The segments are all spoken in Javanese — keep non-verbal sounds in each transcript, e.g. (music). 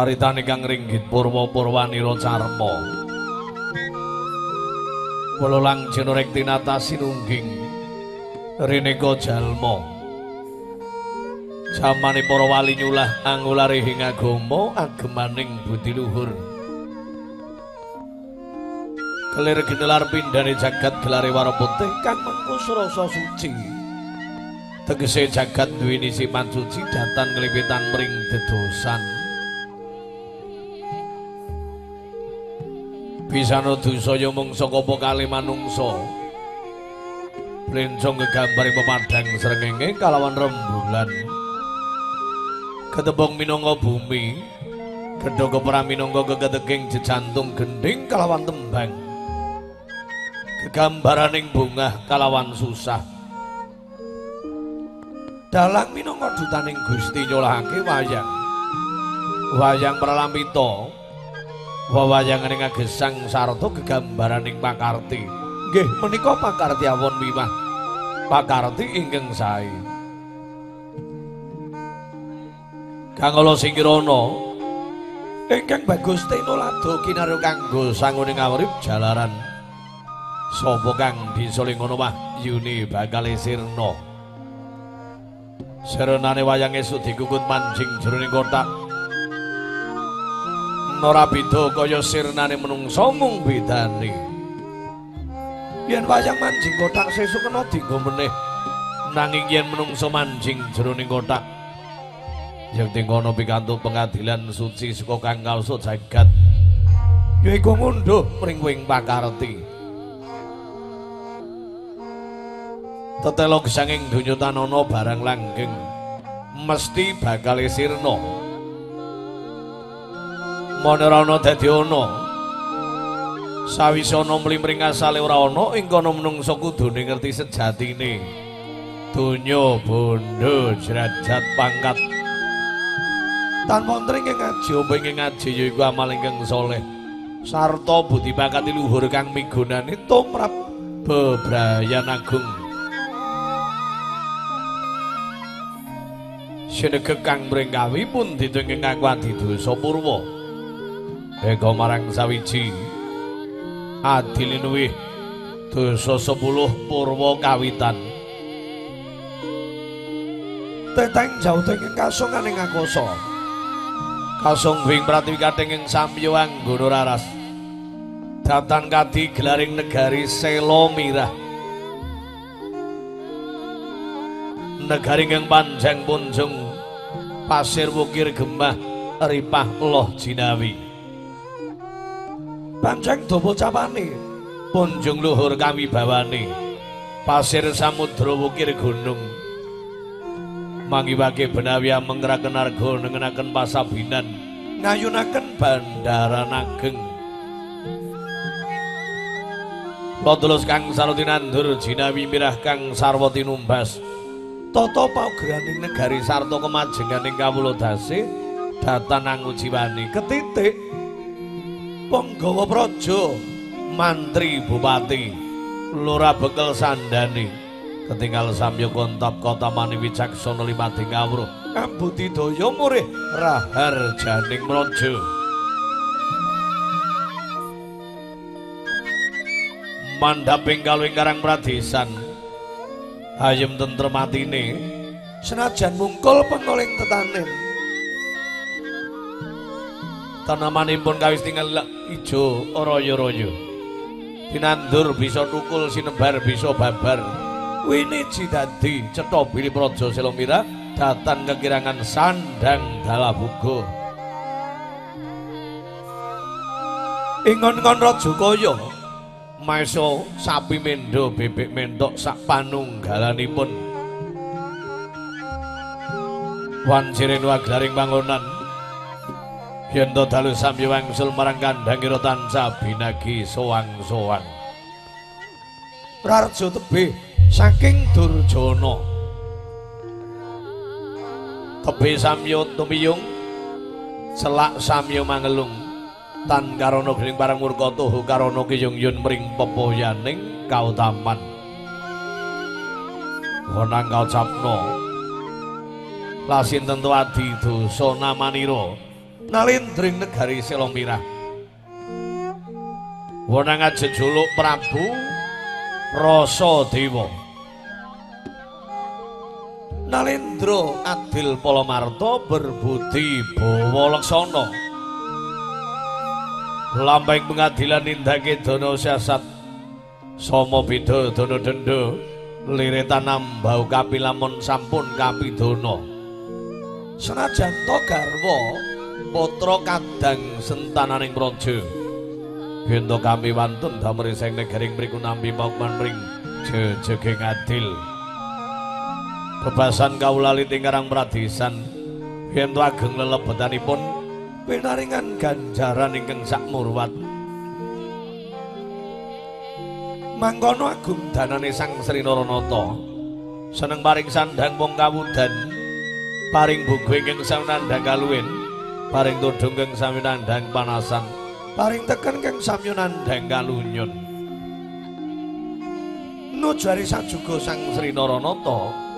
Caritane kang ringgit Purwa Purwanira Carma. Welulang jenurek tinata sinungging Rineka jalma. Jamane para wali nyulah angulare ing agama agemaning budi luhur. Kelir ginelar pindhane jagat gelare wara putih kang mengku rasa suci. Tegese jagat duweni sipat suci datan nglipitan mring dedosan Bisana dosa ya mung saka kali manungsa. Plencong gegambari pemadang srengenge kalawan rembulan. Ketebong minangka bumi Gedha kepra minangka keketeging jejantung gending kalawan tembang. Gegambaraning bungah kalawan susah. Dalang minangka dutaning Gusti nyolahake wayang. Wayang pralampita wewayangane ngagesang sarta gegambaraning pakarti nggih menika pakarti awon miwah pakarti ingkang sae. Kangala Singkirana ingkang bagus tenolado kinaru kanggo sanguning awrip jalaran. Sapa kang disolingono wah yuni bakal sirna. Serenane wayang esuk dikukut manjing jroning kotak. Nora beda kaya sirnane menungsa mung bedane. Yen wayang manjing kotak sesuk kena dienggo meneh. Nanging yen menungsa manjing jroning kotak yang tingkono pikantuk pengadilan suci saka kang kalso jagat. Yaiku ngunduh mring wing pakarti. tetelok sanging donya tanana barang langgeng mesti bakal sirna manera ana dadi ana. Sawise ana mlimring asale ora ana ing kono menungsa kudune ngerti sejatine. Donya bondo jerajat pangkat. Tanpa ntring ing ngaji apa ing ngaji yaiku amal ingkang saleh sarta budi pangkat luhur kang migunani tumrap bebrayan agung. Sinegek kang mringkawi pun ditenging kang wadi purwa ega marang sawiji adilinuwih dosa 10 purwa kawitan. Teteng jauh tenging kasongan ing akoso kasong wing pratiwi kating ing samyo anggono raras. Datan kadi gelaring negari selo mirah. Negari yang panjang punjung pasir wukir gemah ripah loh jinawi panjang dobo capane. Punjung luhur kami bawani pasir samudra wukir gunung. Mangiwake benawi menggerakan argo nengenaken pasabinan. Ngayunaken bandara nageng Lodulus kang saluti nandur jinawi mirah kang sarwati numbas. Toto paugraning negari sarto kemajenganing kawulo dasi Datan anggu jiwani ketitik Penggawa projo Mantri Bupati Lura bekel sandani ketinggal samyo kontap kota mani wicaksono lima tingawro kambuti doyo murih rahar janing merojo mandaping kalwing karang pradesan ayem tentrem atine. Senajan mungkul penoling tetanen tanamanipun kawis tinggal ijo royo-royo dinandur bisa tukul sinebar bisa babar Wini jidadi cetha bili praja Selomira datan kekirangan sandang dalabuga. Ingon-ingon raja kaya maesa sapi mendo bebek mentok sak panunggalanipun. Wancirin waglaring bangunan yen to dalu samya wangsul marang kandhangira tansah binagi soang-soang. Rarjo tebih saking Durjana. Tebe samyo tumiyung selak samyo mangelung tan karana gring parang murka tuhu karana kiyung yun mring pepoyaning kautaman. Wonang kaucapno lasin tentu adi dosa namanira nalindring negari Selomira. Wonang ajejuluk Prabu Rasa Dewa. Nalendra Adil Polomarto berbudi bawa laksana. Lambang pengadilan nindake dana siasat sama beda dana denda liretan nambau kapilamun sampun kapidana. Senajan to garwa putra kadang sentananing praja. Bento kami wantun damri sing negering mriku nampi pokman ring jejeging adil. bebasan kaulali tingkarang pradesan yen ageng lelebetanipun pinaringan ganjaran ingkang sak murwat mangkono agung danane sang Sri Naranata seneng paring sandhang wong kawudan paring buku ingkang sawnandhang kaluwin paring tudung ingkang sawnandhang panasan. Paring teken ingkang sawnandhang kalunyun. Nujari sajuga sang Sri Naranata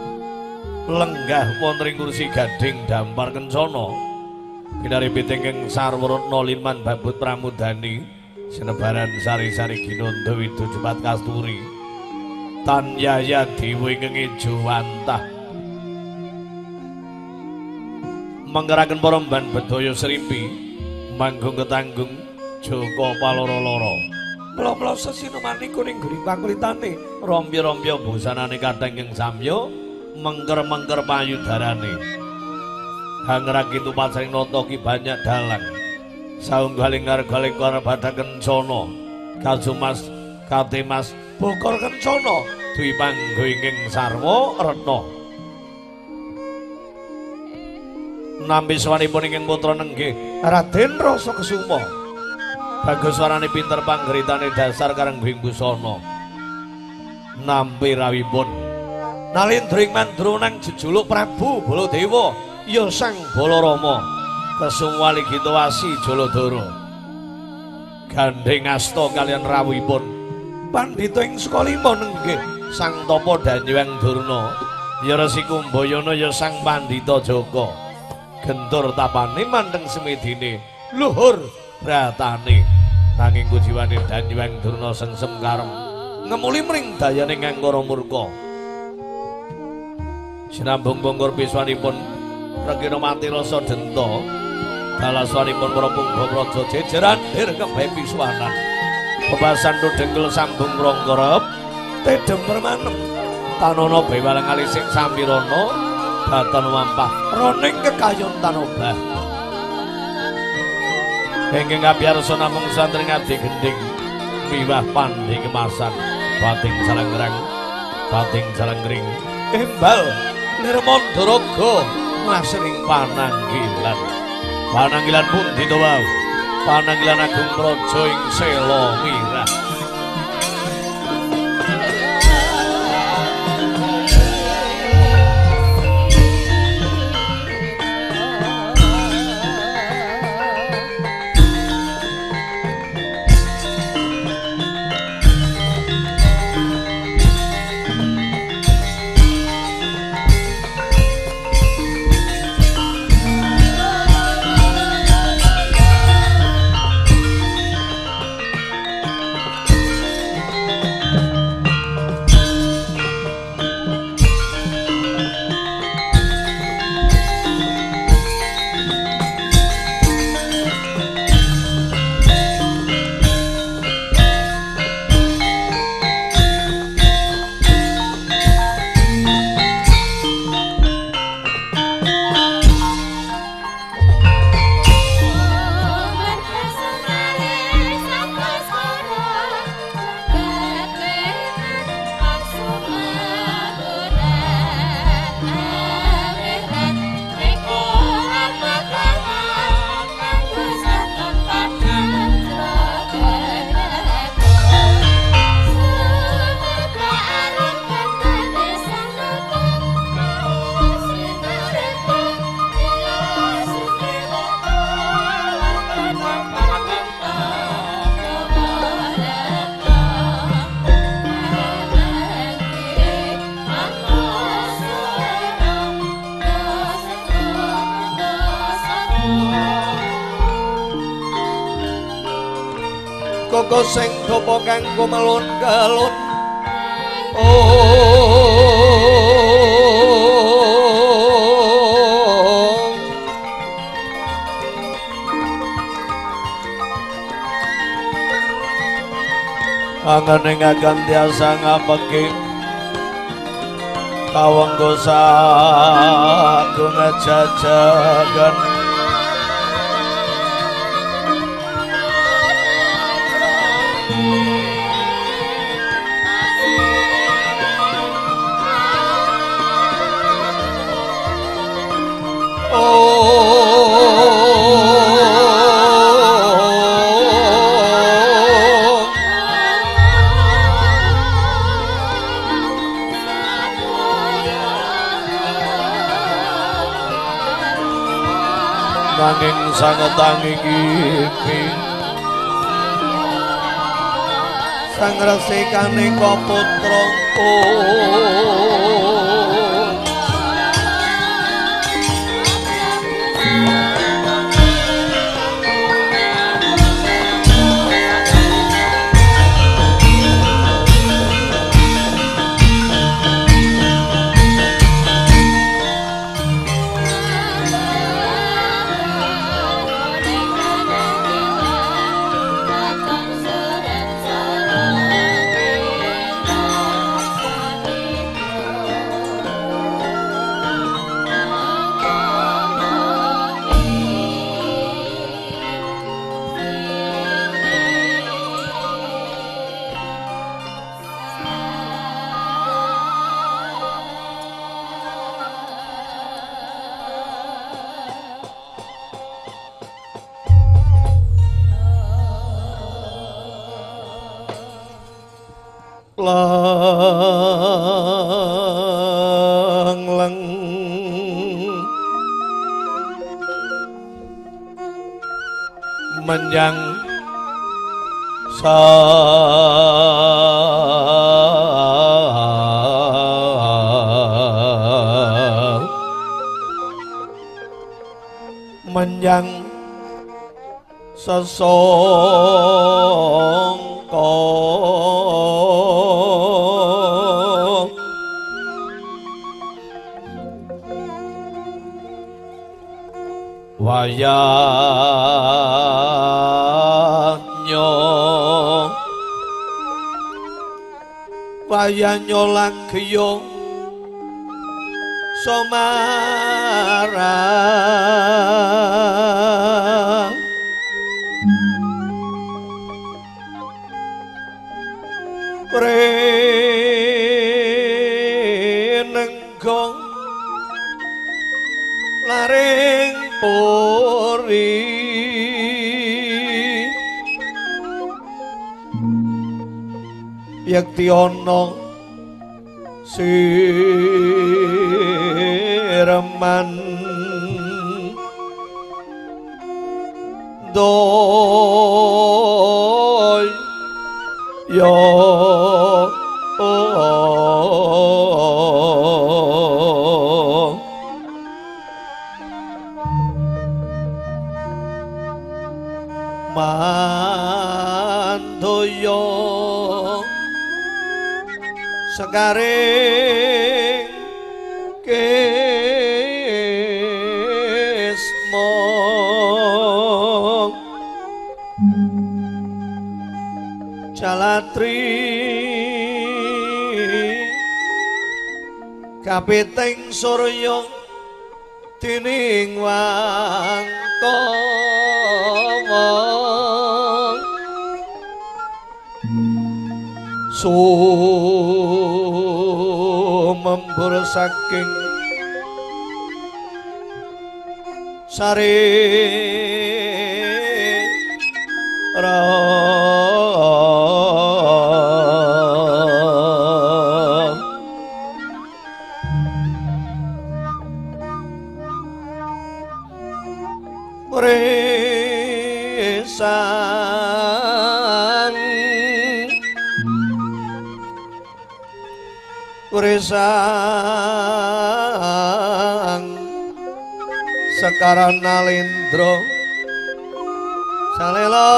lenggah wonten kursi gading dampar kencana. Kinari pitinging sarwaratna liman babut pramudani senebaran sari-sari ginanda widu cepat kasturi. Tan yaya dewa ing menggerakan poromban bedaya serimpi manggung ketanggung joko paloro-loro melo-melo sesinumani kuning gering pakulitane rombyo-rombyo busanane kadang yang samyo mengker-mengker payudarane. Hangraki tupat sing nata ki banyak dalang. Saunggaling ngargaling karo badha kencana. Kajumas Katemas Bokor kencana dwi panggo ingkang sarwa Nampi swanipun ingkang putra nenggih. Raden Rasa Kesuma. Bagus warane pinter panggritane dasar kareng Bimbusana. Nampi rawipun. Nalindring mandro nang jejuluk Prabu Baladewa ya Sang Balarama. Kesumwali gitawasi Jaladara. Gandeng asta kalian rawuhipun pandhita ing sekolima nenggih Sang Tapa Danyuwang Durna. Ya Resi Kumbayana ya Sang Pandhita Jaka gentur tapane manteng semedine luhur ratane nanging kujiwane Danyuwang Durna sengsem karem ngemuli mring dayane ngangkara murka. Sinambung bongkor biswanipun rekira mati rasa dento dalaswanipun para punggawa jejeran dirgem biswanan bebasan dengkel sambung rongkorep tedem permanem. Tanana bewalang alising samirana baton mampah roning kekayon tanobah. Engking ngabiyarsa namung santri ngadi gending miwah pandi kemasan bating salanggrang bating salanggring embal nirmandaraga masring pananggilan. Pananggilan pun ditawau pananggilan agung praja ing sela mirah topo kang kumelun galun Angan ing agan tiasa ngapeki Kawang gosa Gungajajagan sangetanging iki sang resikane putra wayanyo lagyo somara Renenggong laring pori yakti ana sireman doy yo mandoyo sekaring kapiting surya tining wangkama sumembur saking sare ra Resan Sekaran nalindro. Salela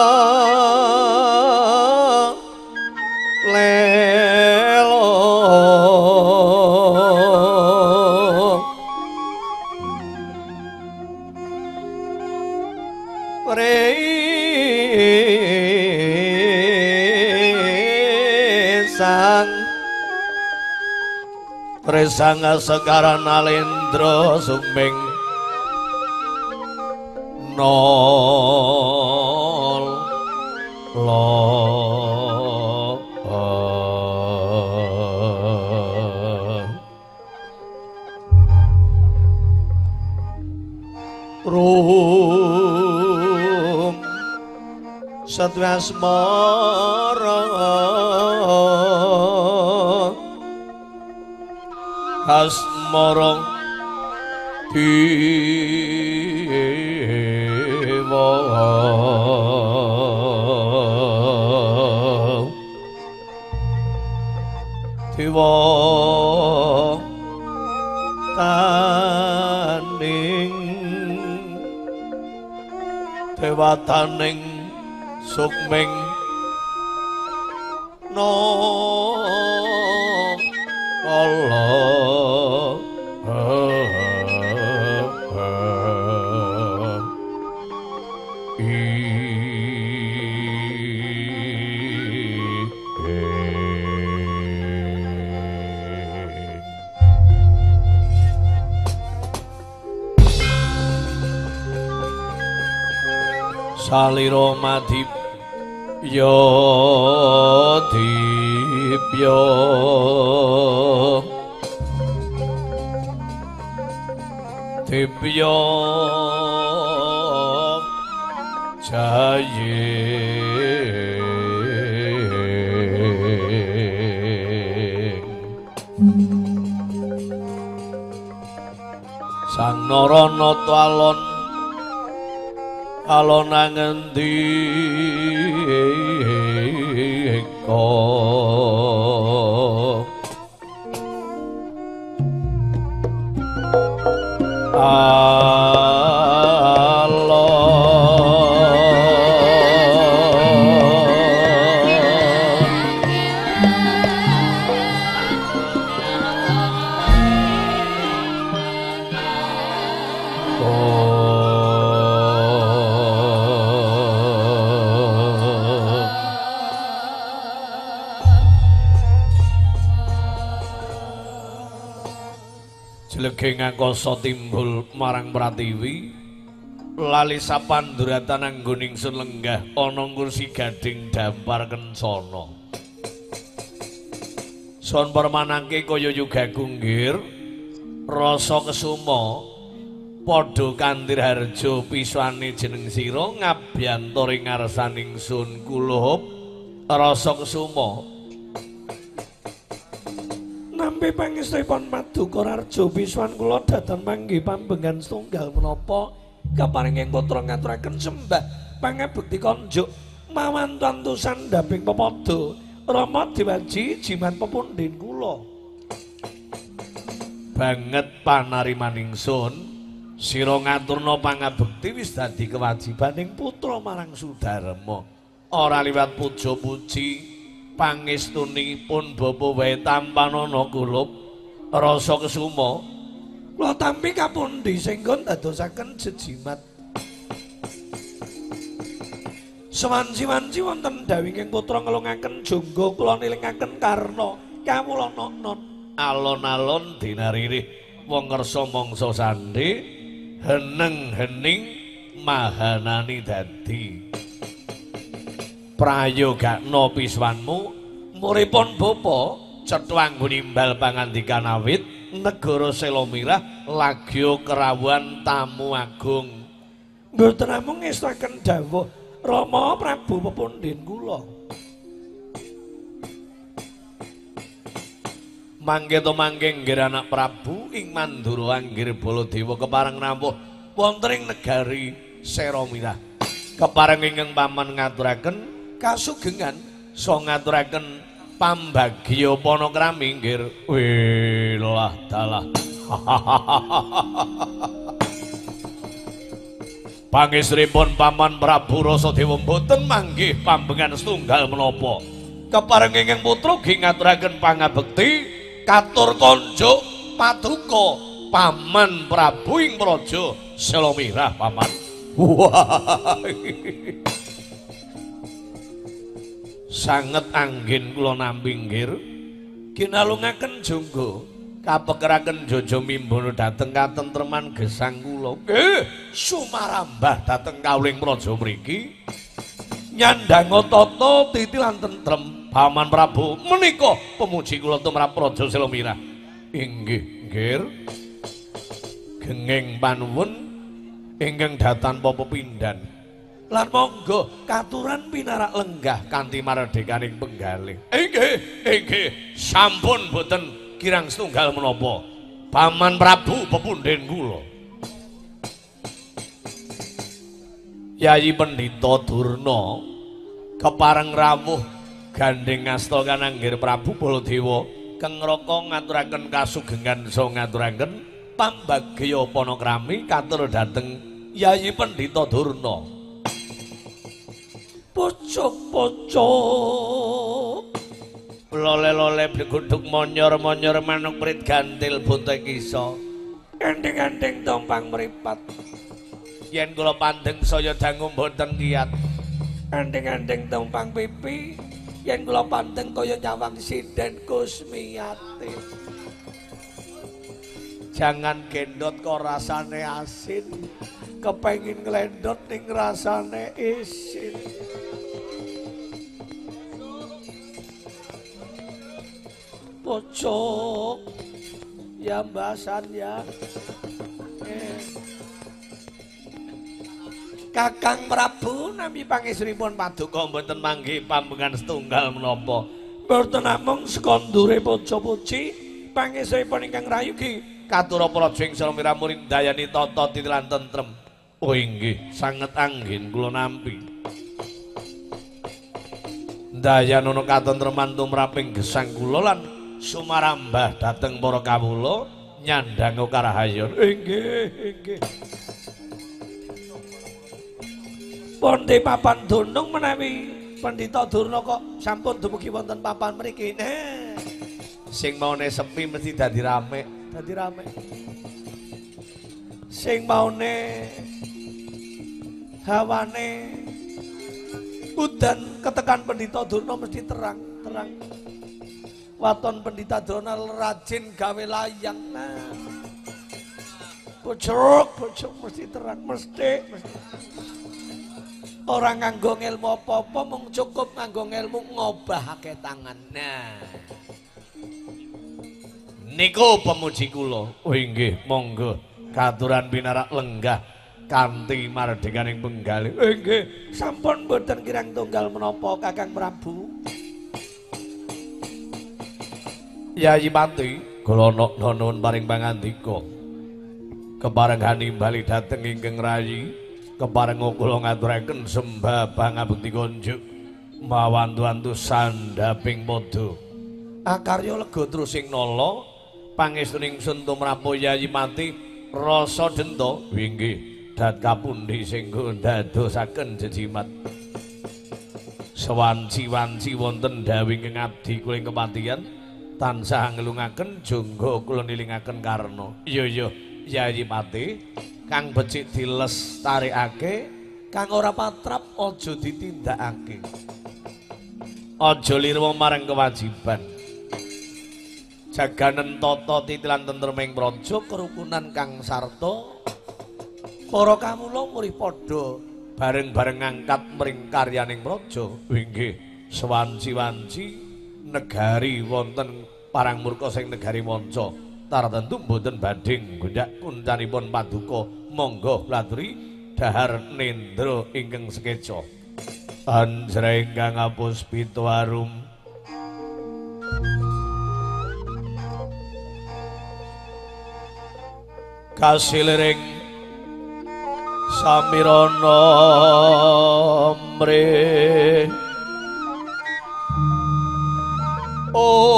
Resang segaran alendro suming Nol. Lo Rum Satwasmara Asmara Dewa. Dewa. Taning. Dewataning Sukming. No. Allah Saliro madhip yo dipyo dipyo jaye sang narana alon alon ngendi? Eko. alon Ngangkasa timbul marang Pratiwi lali sapanduratan anggoning sun lenggah ana kursi gading dampar kencana. Son permanake kaya yuga gunggir rasa kesuma padha kandir harjo piswane jeneng sira ngabyantori ngarsaning sun kuluhup rasa kesuma nampi pangestipun Paduka Rarjo Biswan kula dhateng manggi pambengan setunggal menapa? Keparinging putra ngaturaken sembah pangabekti konjuk mawan tantusan daping pepodo Rama diwaji jiman pepundhin kula. Banget panarimaning sun sira ngaturna pangabekti wis dadi kewajibaning putra marang Sudarma. Ora liwat puja-puji pangestunipun bapa wae tampanana kulup rasa kesuma. Kula tampi kapundi singgon dadosaken jejimat Sewanci-wanci wonten dawinging putra ngelungaken jonggo kula nilingaken karna. Kawula non alon-alon dinaririh wong ngersa mangsa sandhe heneng hening mahanani dadi prayogakno piswanmu. Muripun bapa cetha nimbal pangandikan awit negara Selomirah lagya kerawuhan tamu agung. Mboten namung ngestaken dawuh Rama Prabu pepundhen kula. Mangke to mangke nggir anak Prabu ing Mandura anggir Baladewa kepareng nampuh wonten ing negari Selomirah kepareng ingkang paman ngaturaken kasugengan so ngaturaken pambagya panakrami nggir wilah dalah (laughs) Pangestripun Paman Prabu Rasadewa mboten manggih pambengan setunggal menapa. Kepareng ingkang putra gi ngaturaken pangabekti katur konjuk paduka Paman Prabu ing Praja Selomirah Paman. (laughs) Wah. Sanget angin kula nampinggir kinalungaken jonggo kapekeraken jojo mimbono dateng katentreman gesang kula. Nggih sumarambah dateng kauling praja mriki. Nyandang tata titi lan tentrem paman prabu. Menika pemuji kula tumrap praja selomira inggih nggir. Genging panuwun. Ingkang datan papa pindan lan monggo katuran pinarak lenggah kanthi maradekaning penggalih. Inggih, inggih, sampun boten kirang setunggal menapa. Paman Prabu pepundhen kula. Yayi Pendhita Durna kepareng rawuh gandeng ngasta kananggir Prabu Baladewa kengraka ngaturaken kasugengan so ngaturaken pambagya panakrami katur dhateng Yayi Pendhita Durna. Pocok-pocok. Lole-lole beguduk monyor-monyor manuk prit gantil buntai kiso ending-ending tompang meripat yen kula pandeng saya dangu mboten kiat. Ending-ending tompang pipi. Yen kula pandeng kaya nyawang sinden kusmiyati jangan gendot kok rasane asin. Kepengin nglendot ning rasane isin pocok ya mbasan ya eh. Kakang Prabu nami pangestripun paduka mboten manggi pambengan setunggal menapa? Mboten namung sekondure poco-poci pangestripun ingkang rayu ki. Katura praja ing salamira muring dayani tata titilan tentrem. Oh inggih. Sanget angin kula nampi. Dayanono katentreman tumraping gesang kula lan sumarambah dateng para kawula nyandang karahayon inggih inggih Ponte papan dunung menawi Pandita Durna kok sampun dumugi wonten papan mriki. Nah, sing maune sepi mesti dadi rame, dadi rame. Sing maune hawane udan ketekan Pandita Durna mesti terang, terang. Waton pendita donal rajin gawe layang nah Bojok, bojok mesti terang, mesti. mesti. Orang nganggo ilmu apa-apa, mung cukup nganggo ilmu ngobahake tangan. Nah. Niku pemuji kula. Oh inggih, monggo. Katuran pinarak lenggah kanthi mardekaning penggalih. Oh inggih, sampun mboten kirang tunggal menapa Kakang Prabu. Yayi Pati, kula nuwun paring pangandika. Kepareng hanimbali dhateng ingkang rayi, kepareng kula ngaturaken sembah pangabekti konjuk mawantu-wantu sandhaping padha. Akarya lega terus ing nala pangestuning sun tumrapu Yayi Mati rasa denta winggih dat kapundi sing ndadosaken jejimat. Sewanci-wanci wonten dawing ing abdi kuling kematian. Tansah ngelungaken jonggo kula nilingaken karna. Iya iya. Yayi Pati. Kang becik dilestarikake kang ora patrap aja ditindakake. Aja lirwa marang kewajiban. Jaganen tata titilan tentreming praja kerukunan kang sarta. Para kamula murih padha bareng-bareng ngangkat mring karyaning praja. Inggih sewanci-wanci negari wonten parang murka sing negari manca. Tartentu mboten badhe gondhak kuncanipun paduka. Monggo latri dahar nendra ingkang sekeca. Anjreng kang apus pitu arum. Kasilering samirana mrih ong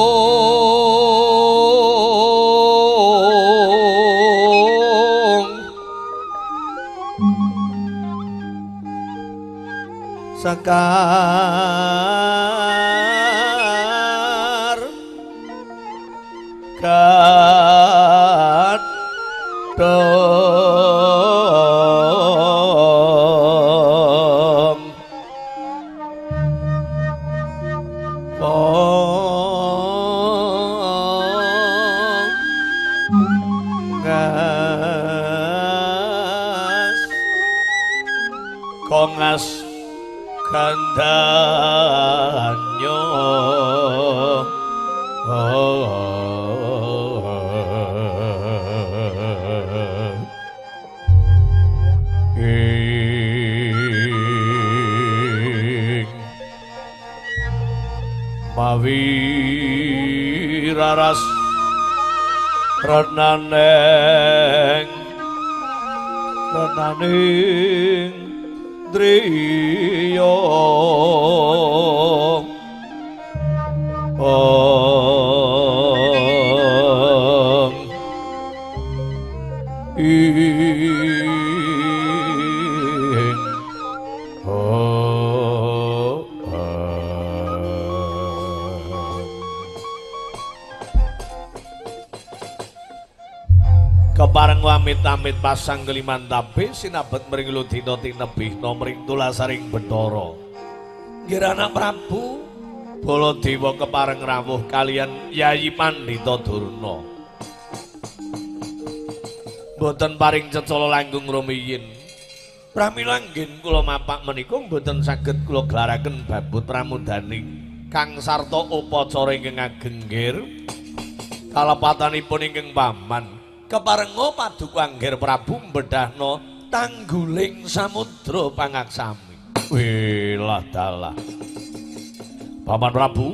sakar danyo renaneng renaneng driya amit-amit pasang keliman tapi sinabet mering ludina tinebih nomring tulasaring bendoro. Girana Prabu. Bolo Dewa kepareng rawuh kalian Yayi Pandita Durna. Boten paring cecolo langgung rumiyin. Pramila nggih kula mapak menika boten saged kula gelaraken babut pramudani Kang sarta upacara ingkang ageng nggir. Kalepatanipun ingkang paman keparenga paduka Angger Prabu mbedahno tangguling samudra pangaksami. Wilah dalah. Paman Prabu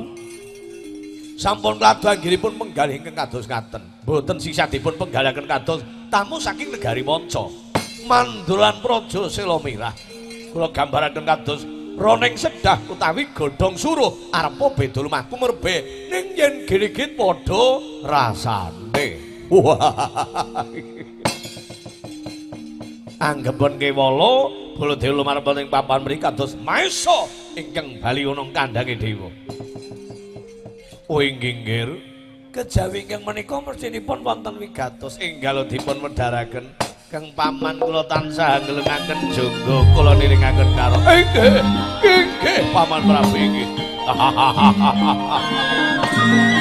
sampun kladu anggiripun penggalih ingkang kados ngaten. Mboten sisa dipun penggalaken kados tamu saking negari Manca. Mandulan Praja Selomirah. Kula gambaraken kados roning sedah utawi godhong suruh arepa beda lumahku merbe ning yen girigit padha rasane. Anggepun kewala Baladewa lumarep ing papan mriki kados maesa ingkang bali ana kandange dewa. Oh inggih nggih. Kejawi ingkang menika mestinipun wonten wigatos enggal dipun wedharaken kang paman kula tansah nglengaken jangga kula niringaken karo inggih inggih paman Prabu inggih. (laughs)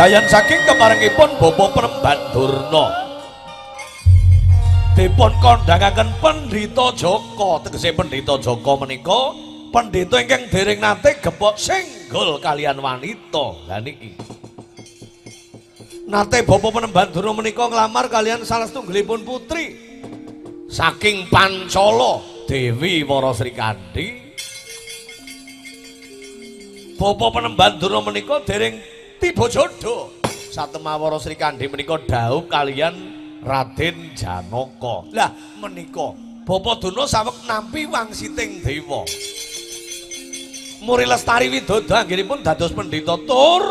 Kedayan saking kemarengipun Bapa Penemban Durna. Dipun kondhangaken Pendhita Joko, tegese Pendhita Joko menika pendhita ingkang dereng nate gepok senggol kalian wanita. Lah niki. Nate Bapa Penemban Durna menika nglamar kalian salah setunggalipun putri saking Pancala Dewi Wara Srikandi. Bapa penemban Durna menika dereng tiba jodoh. Satemawara Sri Kandi menika dawuh kalian Raden Janaka. Lah menika Bapa Durna saweg nampi wangsiting dewa. Muri Lestari Widodo anggenipun dados pendhita tur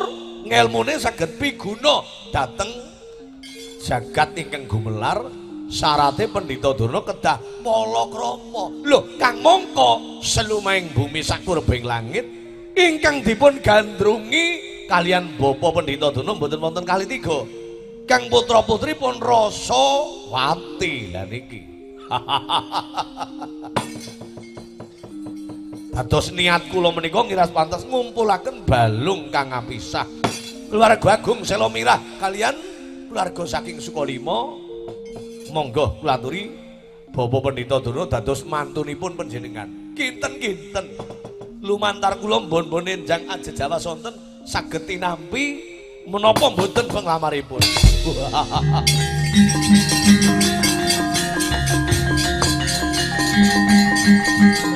ngelmune saged piguna dhateng jagat ingkang gumelar syarate pendhita Durna kedah palakrama. Lho, Kang mongko selumahing bumi sakurbeng langit ingkang dipun gandrungi kalian Bapa Pendhita Duna mboten wonten kali tiga. Kang putra putri pun rasa wati lah niki. (laughs) Dados niat kula menika ngiras pantes ngumpulaken balung kang apisah. Keluarga Agung Selomira kalian keluarga saking Sukolimo monggo kula aturi Bapak Pendhita Duna dados mantunipun panjenengan. Kinten-kinten. lumantar kula mbon-mbon enjang aja Jawa sonten saged tinampi menapa mboten penglamaripun. (laughs)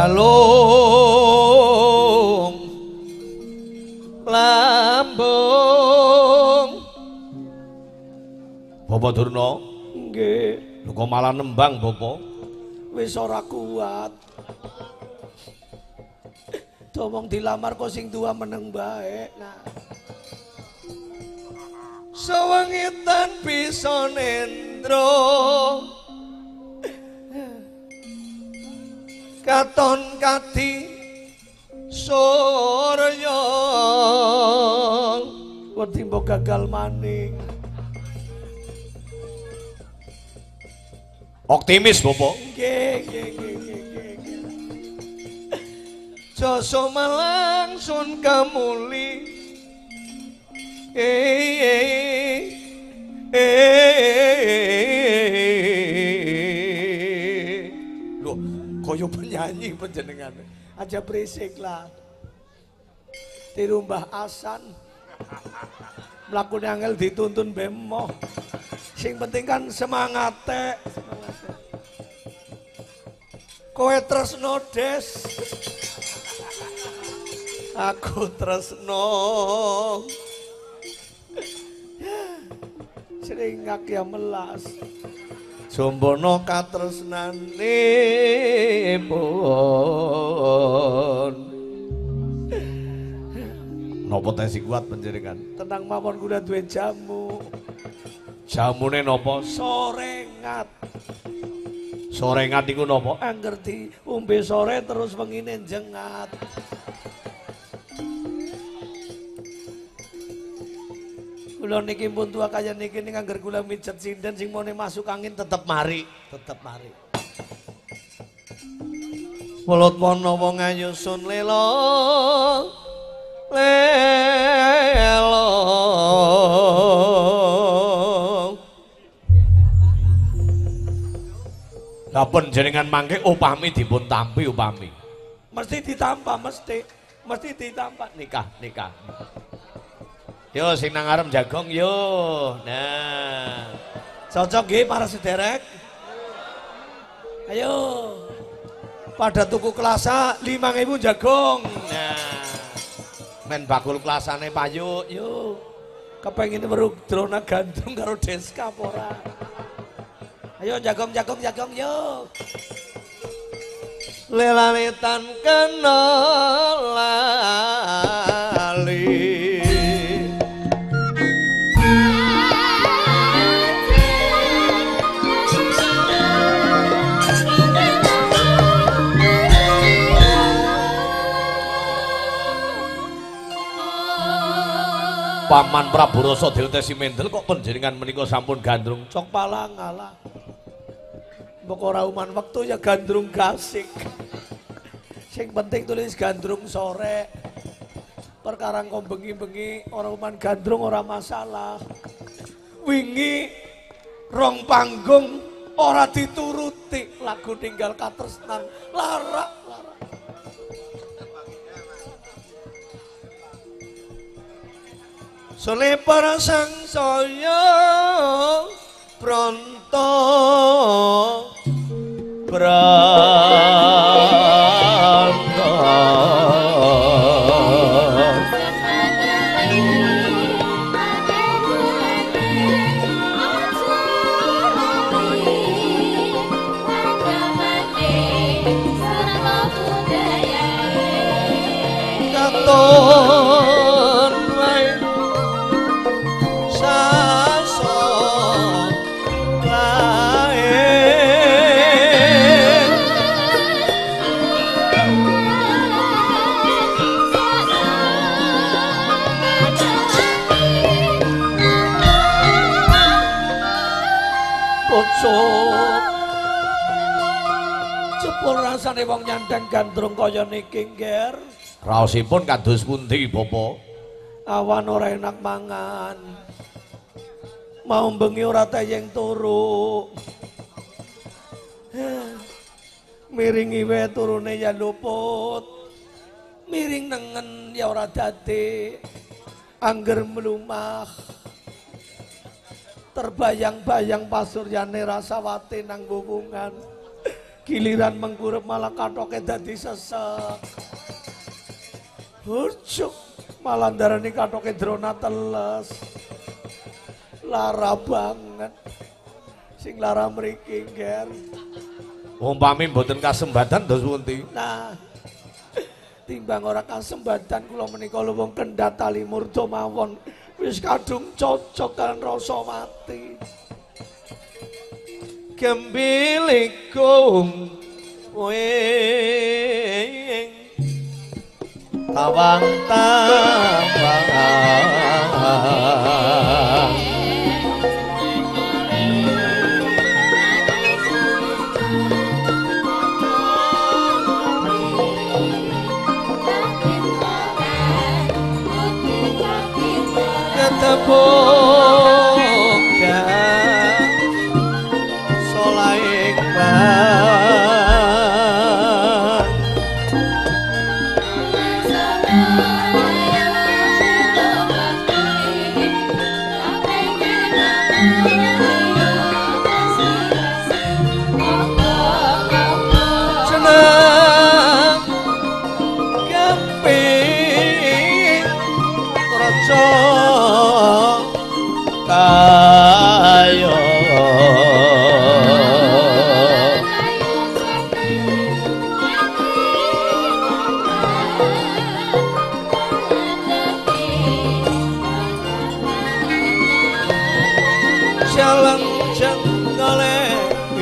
balung lambung Bapak Durna Nggih. lho kok malah nembang Bapak Wis ora kuat. Domong dilamar kok sing tua meneng bae. Nah. Sewengitan bisa nendro Katon kati surya Wedi mbok gagal maning. Optimis Bapak Nggih, nggih, nggih, nggih, nggih, nggih. Jasa malangsun kamuli Eh eh Loh, kaya penyanyi panjenengan. Aja berisik lah. Tiru Mbah Asan. Mlakune angel dituntun bemo. Sing penting kan semangate. Semangate. Kowe tresno des. Aku tresno Sering ngaki melas. Jombono katresnane pun Napa tesi kuat panjenengan? Tenang mawon kula duwe jamu. Jamune napa? Sorengat. Sorengat iku napa? Angger di umbe sore terus wengine jengat. Kula niki pun tua kaya niki ning angger kula mijet sinden sing mone masuk angin tetep mari, tetep mari. Mulut wana wong ayusun lelo lelo Lapun jenengan mangke upami dipun tampi upami. Mesti ditampa mesti, mesti ditampa Nikah, nikah. Yo sing nang arep jagong yo. Nah. Cocok nggih para sederek. Ayo. Pada tuku kelasa 5000 jagong. Nah. Men bakul kelasane payu. Yo. Kepengin weruh drona gandrung karo deska apa ora? Ayo jagong jagong jagong yo. Lelaletan kena Paman Prabu Rasa diutesi mendel kok panjenengan menika sampun gandrung Cok palang ngalah. Mbok ora ya gandrung gasik. Sing penting tulis gandrung sore. Perkara kok bengi-bengi ora uman gandrung ora masalah. Wingi rong panggung ora dituruti lagu tinggal katresnan larak Sole para sang saya pronto pronto wong nyandang gandrung kaya niki, Nger. raosipun kados pundi Bapak Awan ora enak mangan. Mau bengi ora tayeng turu. Miringi wae turune ya luput. Miring nengen ya ora dadi. Angger mlumah. Terbayang-bayang pasuryane rasawati nang wuwungan. Giliran mengkurep malah katoke dadi sesek. Hurcuk. Malah darani katoke drona teles. Lara banget. Sing lara mriki, Ger. Umpami mboten kasembatan dos wunti. Nah, (laughs) timbang ora kasembatan kula menika luwung kendhat tali murda mawon wis kadung cocok kan rasa mati. Gembilikum wing. Tawang tawang. Ketebukan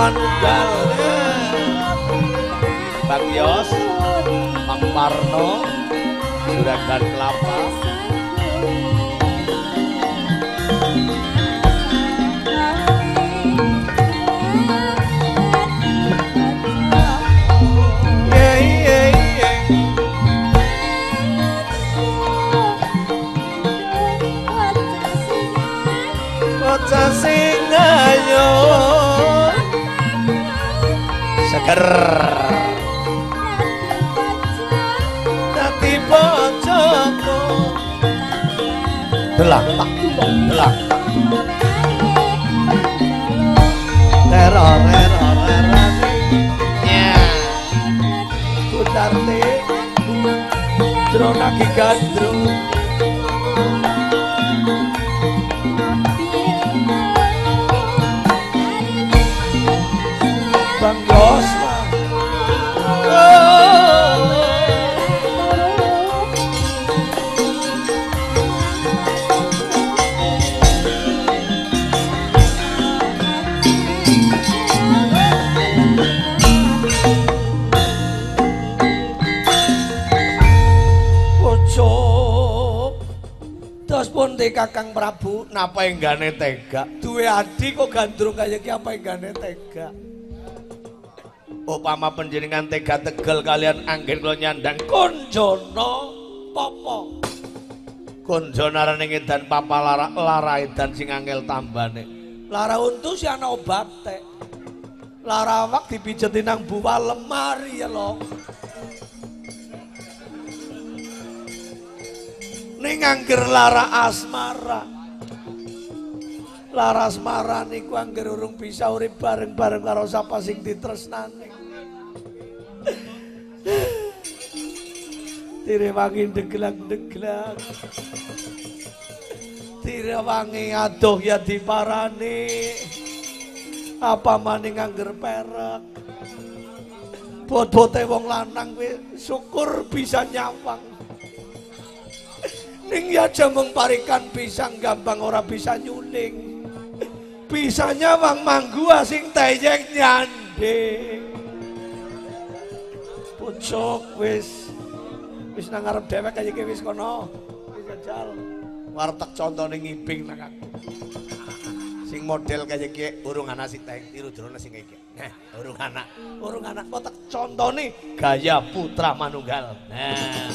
manunggal. Bang Yos, Bang Parno, Juragan Kelapa. Sing ayo. Seger. Dadi bojoku. Delak tak, delak. Rero rero rero. Ya. Kudarte. Drona ki gandrung. Bang Yosma. Kakang Prabu Napa enggane tega? duwe adik kok gandrung kaya ki apa enggane tega. Upama penjenengan tega tegel kalian anggen kula nyandang Konjono popo. konjo narane ngedan papa lara lara edan sing angel tambane. Lara untu si ana obate. Lara awak dipijeti nang buah lemari ya lo. Ning angger lara asmara. Lara asmara niku angger urung bisa urip bareng-bareng karo sapa sing ditresnani. Tire wangi deglang-deglang. Tire wangi adoh ya diparani. Apa maning angger perak. Bot-bote wong lanang kuwi syukur bisa nyawang. Ning ya jameng parikan pisang gampang ora bisa nyuling. Bisa nyawang manggu asing teyeng nyanding. Pucuk wis wis nang ngarep dhewek kaya iki wis kono. Wis jajal. Warteg contone ngibing nang aku. Sing model kaya iki urung ana sing teng tiru drone sing iki. Nah, urung anak. Urung anak kotak contone gaya putra manunggal. Nah.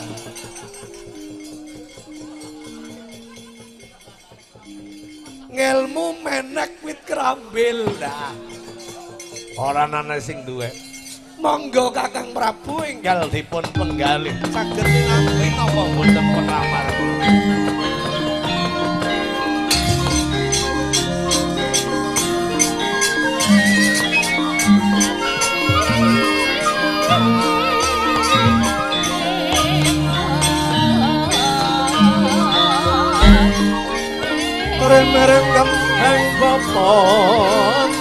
Ngelmu menek wit kerambil. Nah. Ora ana sing duwe. Monggo Kakang Prabu enggal dipun penggalih saged nampi napa boten penamar kula. Merem-merem gempeng bopon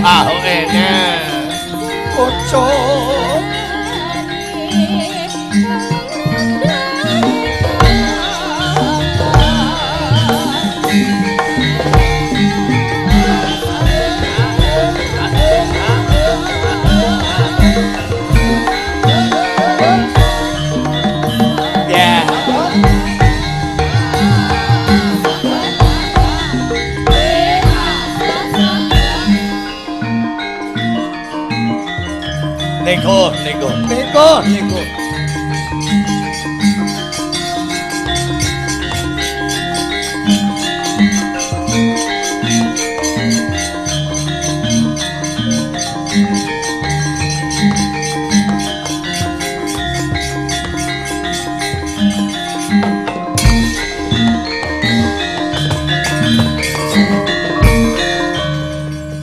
Oh ah oh ene. Pucuk niku. Niku, niku.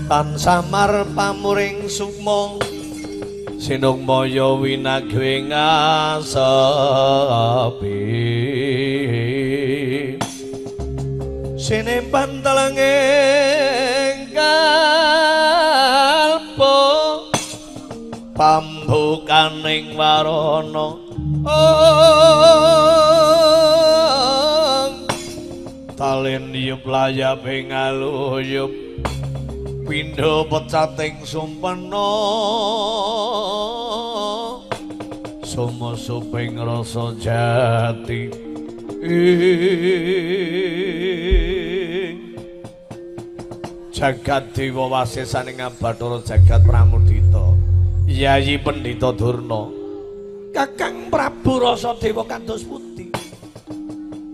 Tan samar pamuring sukma Sinung maya winagwe ngasepi Sine pantelenge kalpo pambukaning warana. Om Talen yup layape ngaluyup pindha pecating sumpena Somo suping rasa jati. Jagat dewa wasesaning Bathara jagat Pramudita. Yayi Pendhita Durna. Kakang Prabu Rasa Dewa kandos pundi?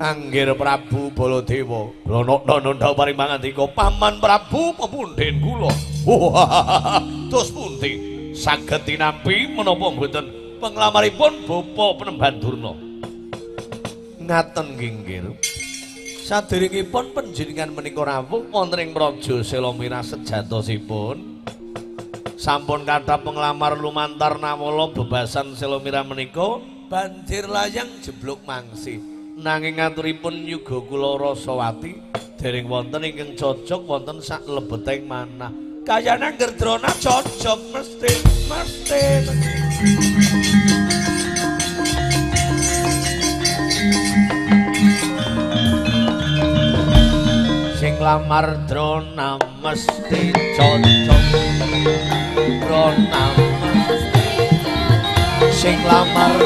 Anggir Prabu Baladewa. Lonokna nundha paring pangandika Paman Prabu pepundhen kula. Tos (laughs) pundi? Saged tinampi menapa mboten penglamaripun Bapa Penemban Durna Ngaten nggih Saderengipun panjenengan menika rawuh wonten ing Praja Selamira sejatosipun sampun kathah penglamar lumantar nawala bebasan Selamira menika banjir layang jeblok mangsi nanging ngaturipun yuga kula Rasawati dereng wonten ingkang cocok wonten sak lebeteng manah. Kayane Gerdrona cocok mesti mesti. Sing lamar drona mesti cocok. Drona sing lamar.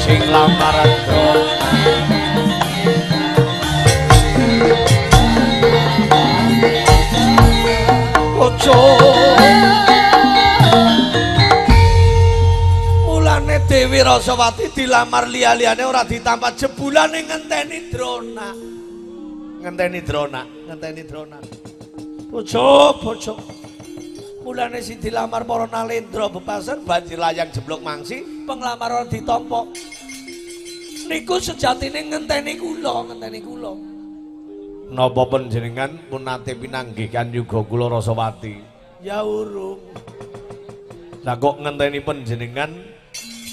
Sing lamar drona. Dewi Rasawati dilamar liya-liyane ora ditampa jebulane ngenteni Drona. Ngenteni Drona, ngenteni Drona. Bojo, bojo. Mulane sing dilamar para nalendra bepasen banjir layang jeblok mangsi, penglamar ora ditampa. Niku sejatine ngenteni kula, ngenteni kula. Napa panjenengan pun nate pinanggihkan yuga kula Rasawati? Ya urung. Lah kok ngenteni panjenengan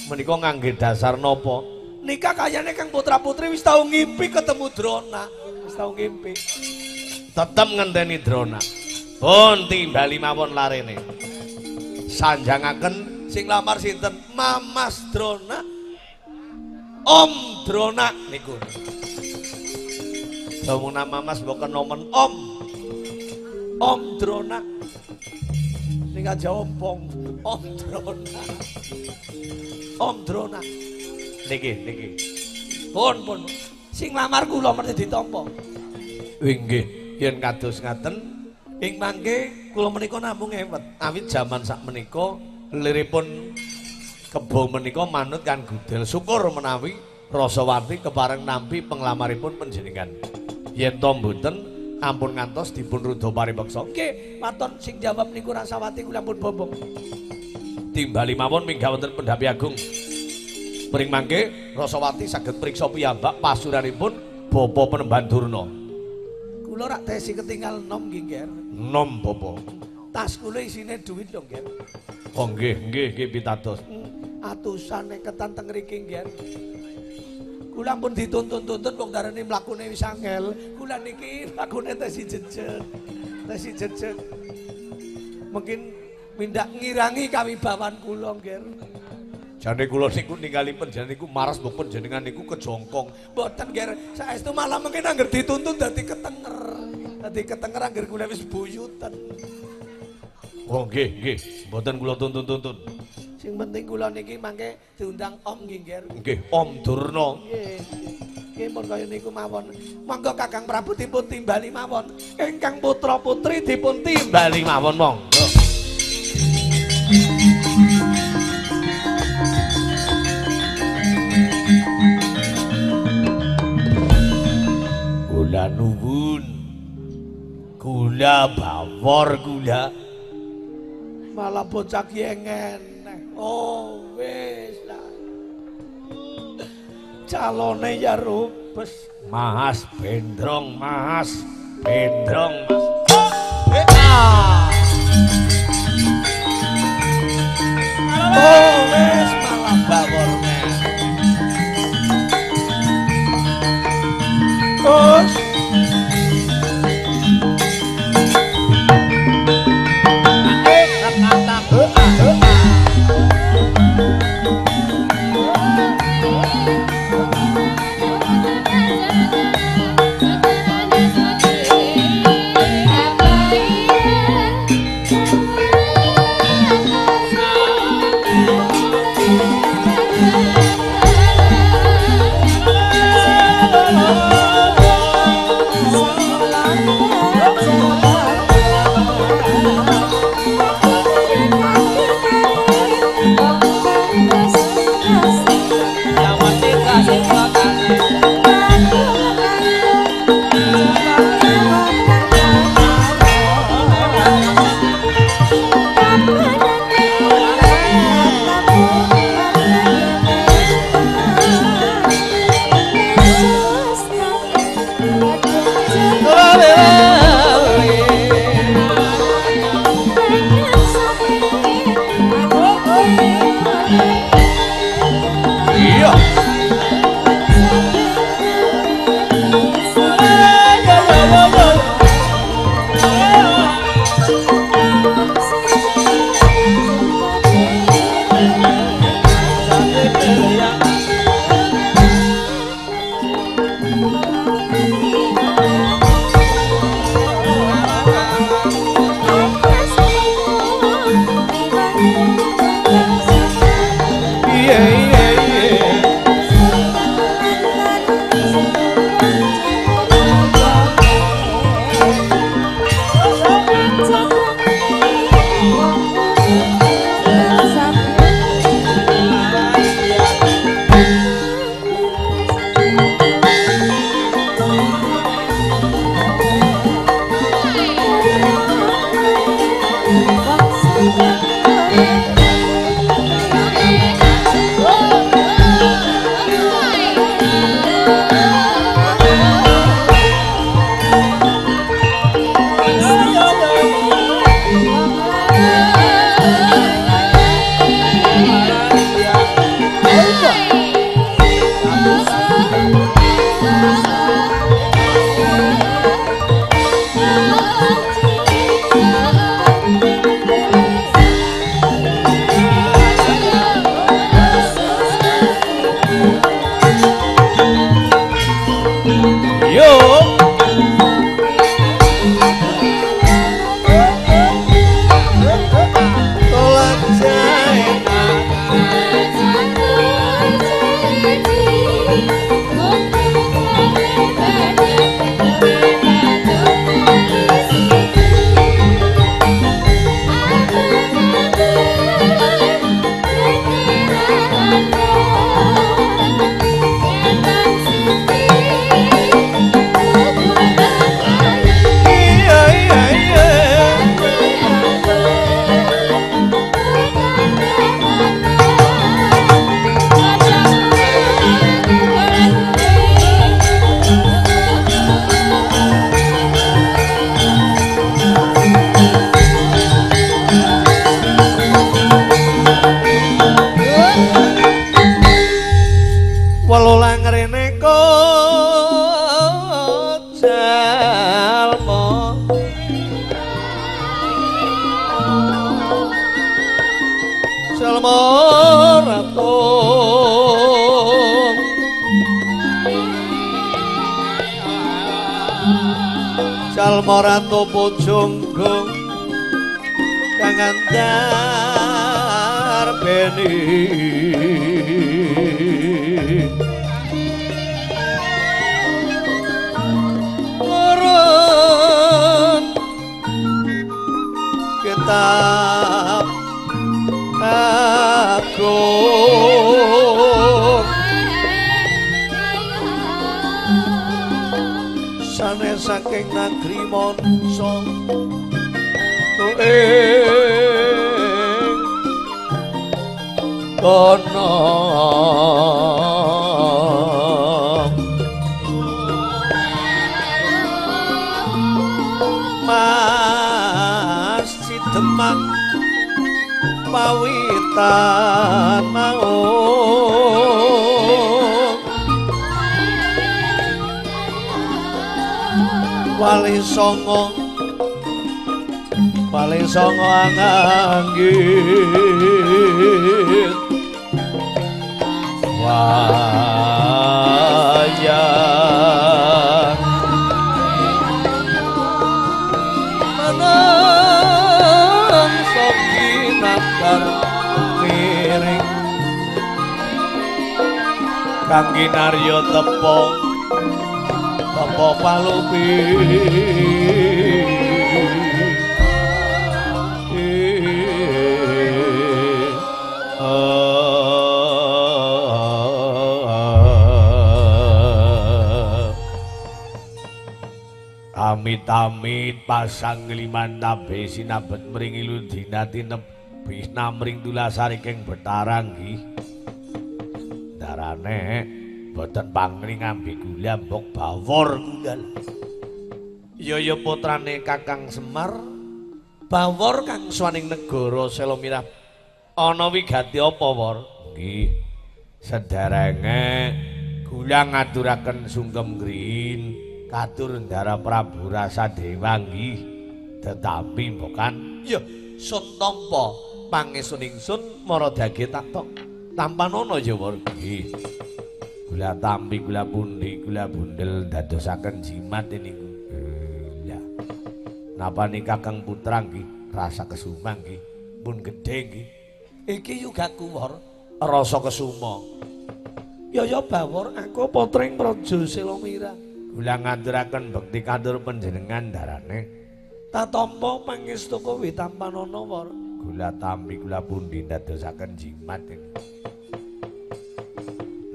menika ngangge dasar napa? Nikah kayane Kang Putra Putri wis tau ngimpi ketemu Drona. Wis tau ngimpi. Tetep ngenteni drona. Pun timbali mawon larene. Sanjangaken Sing lamar sinten? Mamas Drona. Om Drona niku. Dawuh nama Mas boken nomen Om. Om Drona. Ning aja ompong. Om Drona. Om. Niki niki. Pun pun. Sing lamar kula mesti ditampa. Inggih, yen kados ngaten Ing mangke kula menika namung ewet. awit jaman sak menika liripun kebo menika manut kan gudel syukur menawi Rasawati kepareng nampi penglamaripun panjenengan. Yen to mboten ampun ngantos dipun rudha paripeksa. Nggih, maton sing jawab niku Rasawati kula pun bombong. Timbali mawon minggah wonten Pendhapi Agung. Pring mangke Rasawati saged priksa piyambak pasuranipun Bapa Penemban Durna. Kula rak tesi ketinggal nom nggih, Nger. Nom Bapa. Tas kula isine duit lho, Nger. Oh nggih, nggih, nggih pitados. Hmm, atusan neketan teng mriki nggih. Kula pun dituntun-tuntun wong darane mlakune wis angel. Kula niki lakune tesi jejeg. Tesi jejeg. Mungkin mindak ngirangi kawibawan kula nggih. Jane kula niku ningali panjenengan niku maras mbok panjenengan niku kejongkong. Mboten nggih, saestu malah mungkin angger dituntun dadi ketenger. Dadi ketenger angger kula wis buyutan. Oh nggih, nggih, mboten kula tuntun-tuntun. Sing penting kula niki mangke diundang Om nggih nggih. Nggih, Om Durna. Nggih. Nggih pun kaya niku mawon. Monggo Kakang Prabu dipun timbali mawon. Ingkang putra putri dipun timbali. Bali mawon monggo. Kula nuwun. Kula bawor kula. Malah bocah ki engen. Oh, wis lah. Calone ya rubes. Mas Bendrong, Mas Bendrong, Mas. Oh, wis malah bawor. Oh, saking negeri monso tuing kono masjid demak pawitan mau wali songo wali songo anganggit wayang. Menang soki nakar miring. Kang ginaryo tepung Apa palupi Amit-amit pasang liman nabe sinabet meringi ludinati nebih namring tulasari keng betarang gi Darane boten pangling ngambi gula mbok bawor gula Ya ya putrane Kakang Semar. Bawor kang swaning negara Selomirah. Ana wigati apa wor? Nggih. Sederenge gula ngaturaken sungkem ngrin katur ndara Prabu Rasa Dewa nggih. Tetapi bukan ya sun tampa. Pangesun ingsun mara dage tatok tampan ana ya wor? Nggih gula tampi, gula pundi, gula bundel dadosaken jimat niku. Ya. Napa nih Kakang Putra nggih rasa kesumang nggih pun gedhe nggih. Iki juga kuwor rasa kesuma. Ya ya bawor aku potring Praja Selomira. Gula nganduraken bekti kadur panjenengan darane. Tatampa pangestu kowe tampanana wor. Gula tampi, gula pundi dadosaken jimat niku.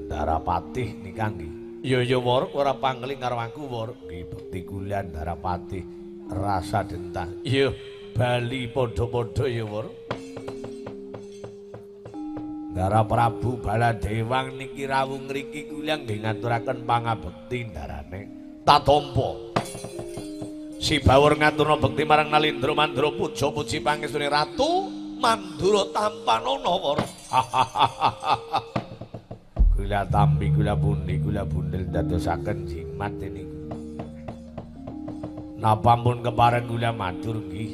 Darapatih nikah nggih. Ya ya Wor, ora pangling karo aku Wor. Nggih bekti kulian Darapatih rasa dentah. Iya, Bali padha-padha ya Wor. Dara Prabu Baladewang niki rawuh ngriki kulian nggih ngaturaken pangabekti darane. Tatampa. Si Bawur ngaturna bekti marang Nalindra Mandra puja puji pangestune ratu Mandura tampanana Wor. (laughs) gula tampi, gula pundi, gula bundel dadosaken jimat niku. Napa pun kepareng gula matur nggih.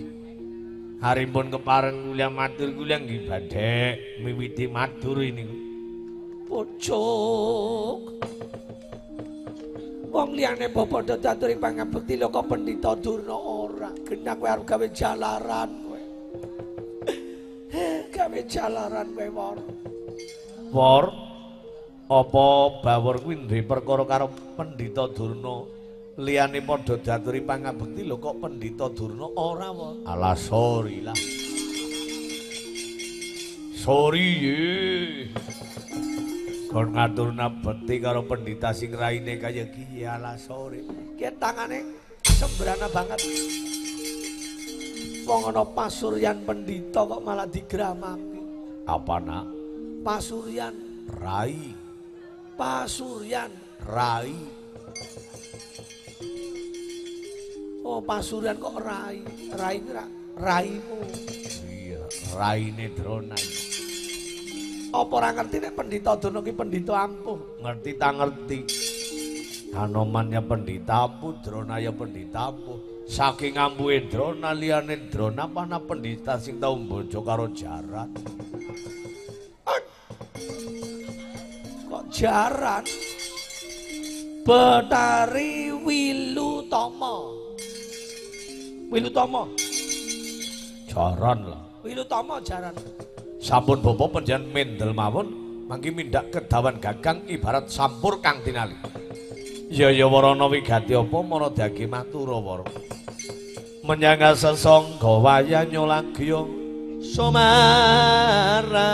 Hari pun kepareng gula matur gula nggih badhe miwiti matur niku. Pucuk. Wong liyane padha daturi pangabekti lho kok pendhita Durna ora. Genah kowe arep gawe jalaran kowe. gawe jalaran kowe wor. Wor, apa bawur kuwi duwe perkara karo pendhita Durna? Liyane padha daturi pangabekti lho kok pendhita Durna ora wae ala sorry lah. Sorry ye. Kon ngaturna bekti karo pendhita sing raine kaya kiye ala sorry. Ki tangane sembrana banget. Wong ana pasuryan pendhita kok malah digramaki apa nak? Pasuryan. Rai Pasuryan Rai. Oh, Pasuryan kok Rai? Rai ra raimu. Iya, raine Drona. Apa ora ngerti nek pendhita Dono ki pendhita ampuh? Ngerti ta ngerti. Hanomannya pendhita ampuh, Drona ya pendhita ampuh. Saking ampuhe Drona liyane Drona mana pendhita sing tau bojo karo jaran. Jaran Betari Wilutama Wilutama. Jaran lah. Wilutama jaran. Sampun bapa panjenengan mendel mawon mangki mindak kedawan gagang ibarat sampur kang tinali. Ya ya warana wigati apa mara dagi matura wara. Menyang sesangga wayah nyolagya sumara.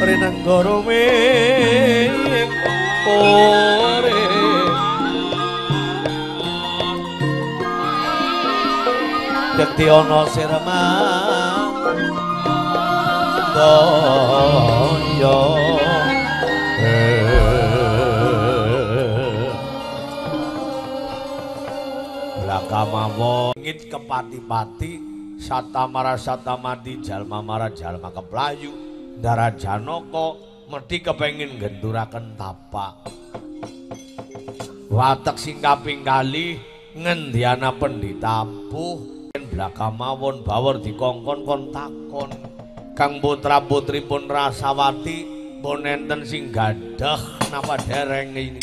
Renanggara ming ore. Dekti ana sirmang daya Lakamawa ngit kepati-pati satamara satamadi jalma mara jalma keplayu Ndara Janaka mesti kepengin genduraken tapak. Watek sing kaping kali ngendiana pendhita ampuh yen blakamawon bawur dikongkon kon takon. Kang putra putripun Rasawati pun enten sing gadah napa dereng ini.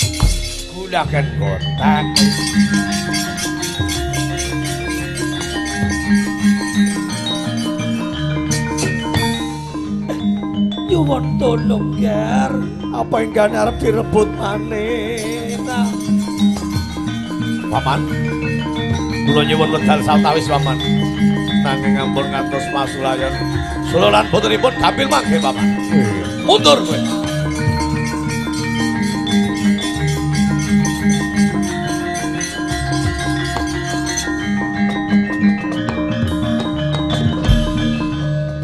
Kula ken kotak Nyuwun tulung, Ger. Apa enggak arep direbut maneh? Paman kula nyuwun wedal sawetawis paman. Nanging ampun ngantos masulayan Sula lan putripun gampil mangke paman. Mundur kowe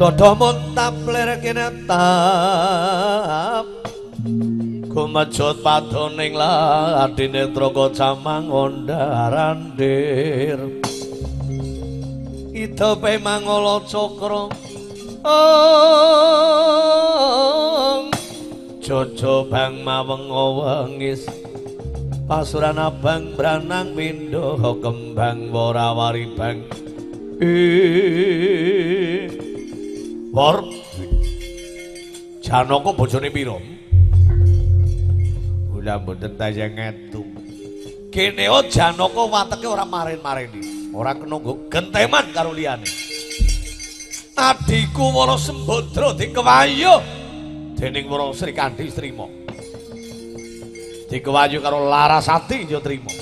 Dodo muntap lir kene tap. Kumajut padoning ladine traka camang ondarandir Idope mangala cakra. Om Jojo bang mawenga wengis Pasuran abang branang mindo kembang warawari bang. Eh War Janaka bojone pira? Kula mboten tayang ngetung. Kene o Janaka wateke ora marin-marini, ora kenunggu genteman karo liyane. Adiku Wara Sembadra dikewayu dening Wara Sri Kandi Srima. Dikewayu karo Larasati ya trima.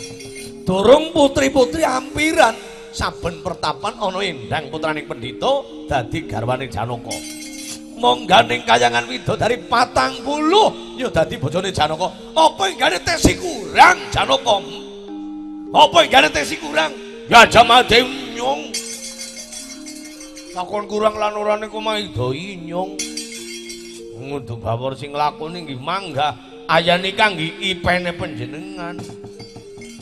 Durung putri-putri ampiran saben pertapan ana endang putraning pendhita dadi garwane Janaka. Mongganing kayangan widodari patang puluh ya dadi bojone Janaka. Apa enggane tesi kurang Janaka? Apa enggane tesi kurang? Ya jamade nyung. Lakon kurang lan orane kok maido inyung. Ngudu bawor sing lakone nggih mangga ayane kangge ipene panjenengan.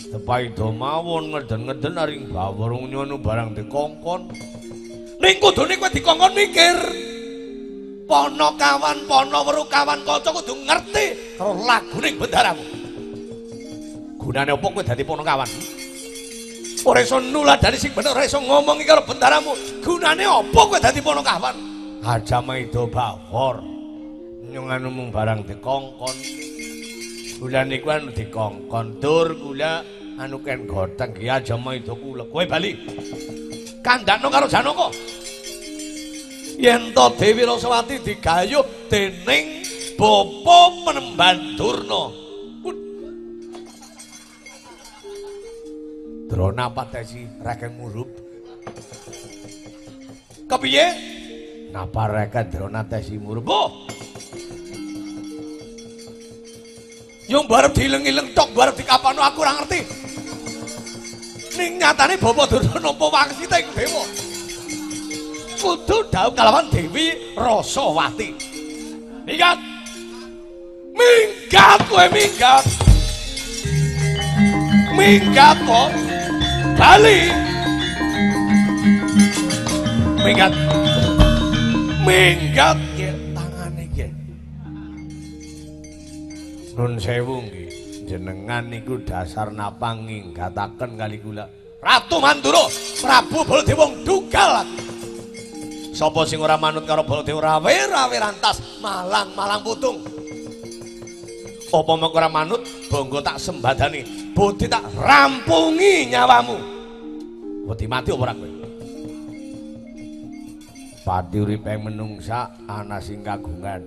Tepaido mawon ngeden-ngeden aring bawor nyono barang dikongkon. Ning kudune kowe dikongkon mikir. Pono kawan, pono weru kawan kanca kudu ngerti karo laguning bendaramu. Gunane opo kowe dadi pono kawan? Ora iso nuladani sing bener, ora iso ngomongi karo bendaramu. Gunane opo kowe dadi pono kawan? Aja maido bawor. Nyung mung barang dikongkon. Kula niku anu dikongkon tur kula anu ken goteng ki aja maido kula. Kowe bali. Kandhakno karo Janaka. yen to Dewi Rasawati digayuh dening bapa Penemban Durna. Drona patesi Raken Murup. Kepiye? Napa Raken Drona tesi Murup? Oh. Yung barep dileng-ileng tok barep dikapano aku ora ngerti. Ning nyatane bapa Durna nampa wangsite iku dewa. kudu dawuh kalawan Dewi Rasawati. Minggat. Minggat kowe minggat. Minggat kok. Bali. Minggat. Minggat ya Nun sewu nggih. Jenengan niku dasar napa nginggataken kali kula. Ratu Mandura, Prabu Baladewa dugal. Sapa sing ora manut karo Baladewa rawe rawe rantas malang malang putung. Apa mengko ora manut, bangga tak sembadani, bodhi tak rampungi nyawamu. Wedi mati apa ora kowe? Pati uripe menungsa ana sing kagungan.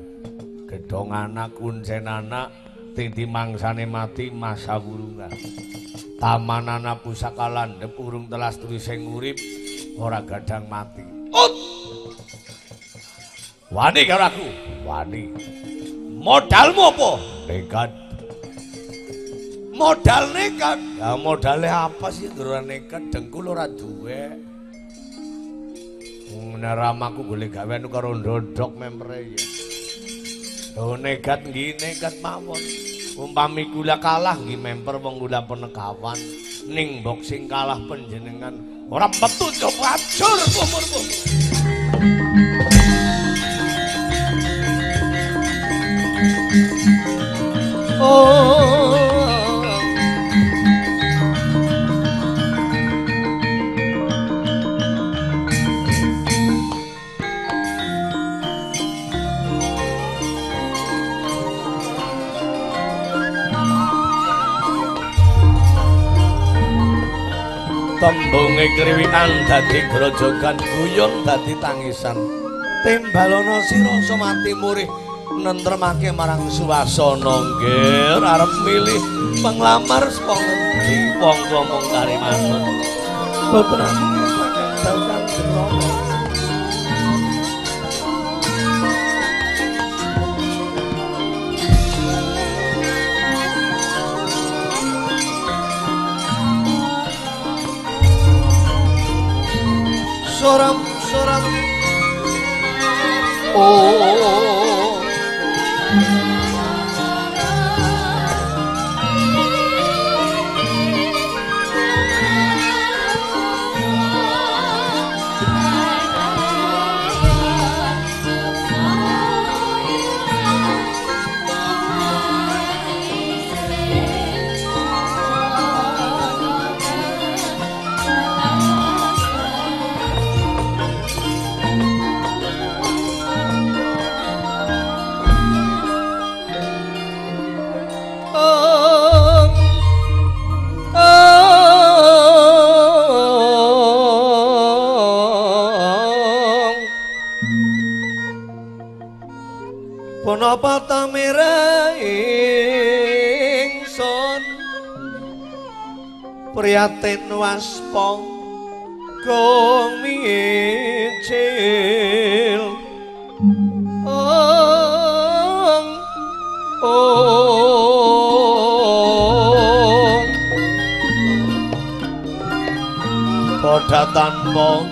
Gedhong anak kuncen anak titi mangsane mati masa wurungan. Taman anak pusaka landhep urung telas turi sing urip ora gadang mati. Ut! Wani karo aku? Wani. Modalmu apa? Nekat. Modal nekat. Ya modalnya apa sih durung nekat dengkul ora duwe. Ngene ramaku golek gawean karo ndodok memre ya. Oh nekat nggih nekat mawon. Umpami kula kalah nggih memper wong kula penekawan ning boxing kalah panjenengan ora metu coba acur umurmu. Tembunge kriwikan dadi grojogan guyon dadi tangisan. Timbalana sira somati murih nentremake marang suwasana nggih arep milih penglamar saka ngendi wong ngomong kari manut. Beberapa kang jero. Soram soram oh Punapa tamira ingsun priyatin waspa kumicil ong ong. Padha tanpa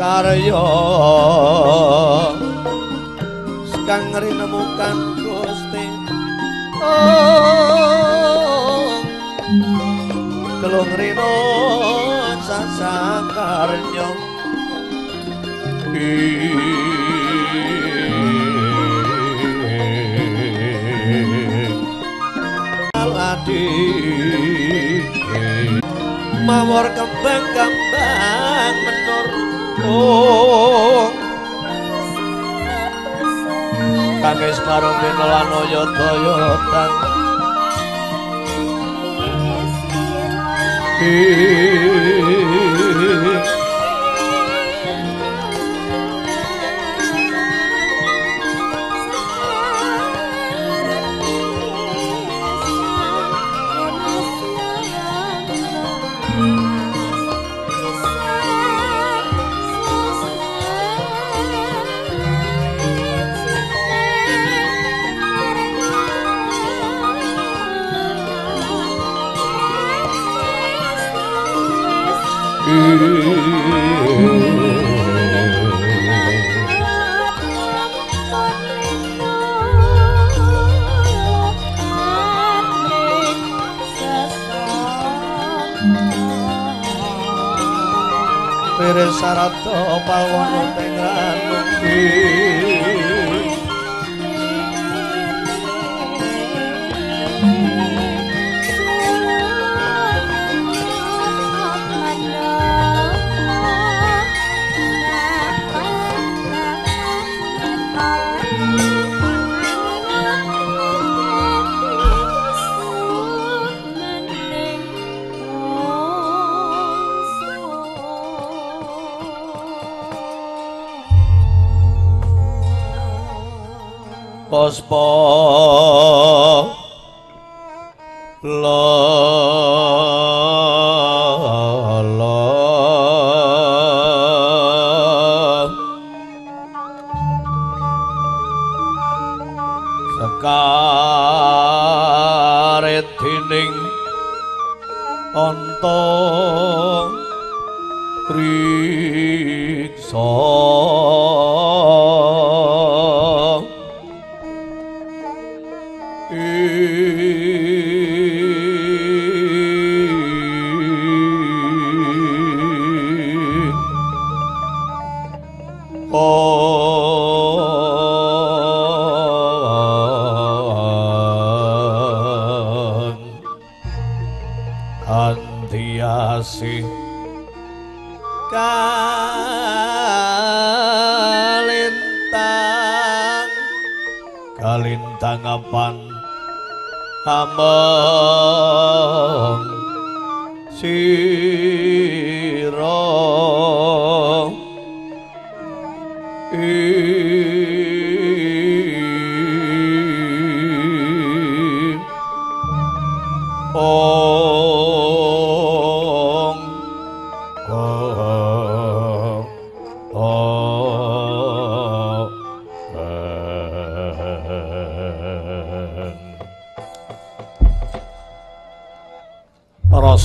karya kang rinemukan Gusti. Oh, kelung rino sasakarnya. Aladi mawar kembang-kembang menur oh kangge sekarang binelano yoto-yotan Pire sarata pawono tengan Pospo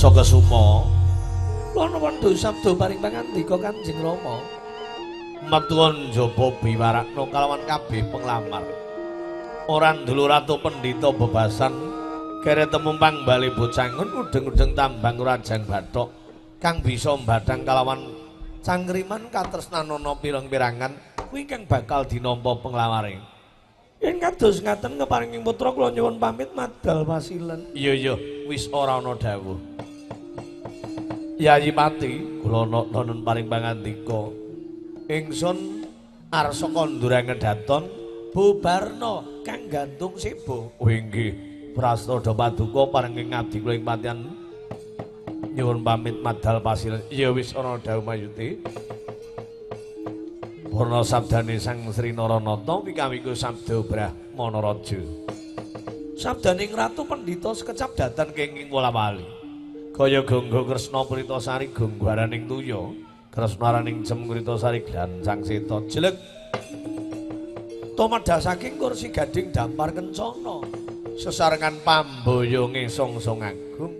rasa kesuma Lan wonten sabda paring pangandika Kanjeng Rama. metuon jaba biwarakno kalawan kabeh penglamar ora ndulu ratu pendhita bebasan kere temumpang bali bocangun udeng-udeng tambang rajang bathok kang bisa mbadhang kalawan cangkriman katresnanana pirang-pirangan kuwi kang bakal dinampa penglamare Yen kados ngaten keparinging putra kula nyuwun pamit madal pasilen. iya iya wis ora ana dawuh Yayi Pati kula nonon paring pangandika ingsun arsa kondurang ngedaton Bubarno kang gantung sibo. Oh inggih, prastada paduka paring ngabdi kula ing patian nyuwun pamit madal pasilen. Ya wis ana dawuh Mayuti. Purna sabdane Sang Sri Naranata pikawiku sabda Brahmana Raja. Sabdaning ratu pendhita sekecap datan kenging wala-wali. Kaya gonggo Kresna Pritasari gongguaraning tuya, Kresnaraning jem Pritasari glancang seta jelek Tumedha saking kursi gading dampar kencana. sesarengan pamboyonge songsong agung.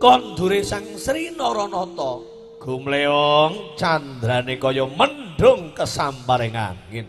Kondure Sang Sri Naranata Gumleong candrane kaya mendung kesamparing angin.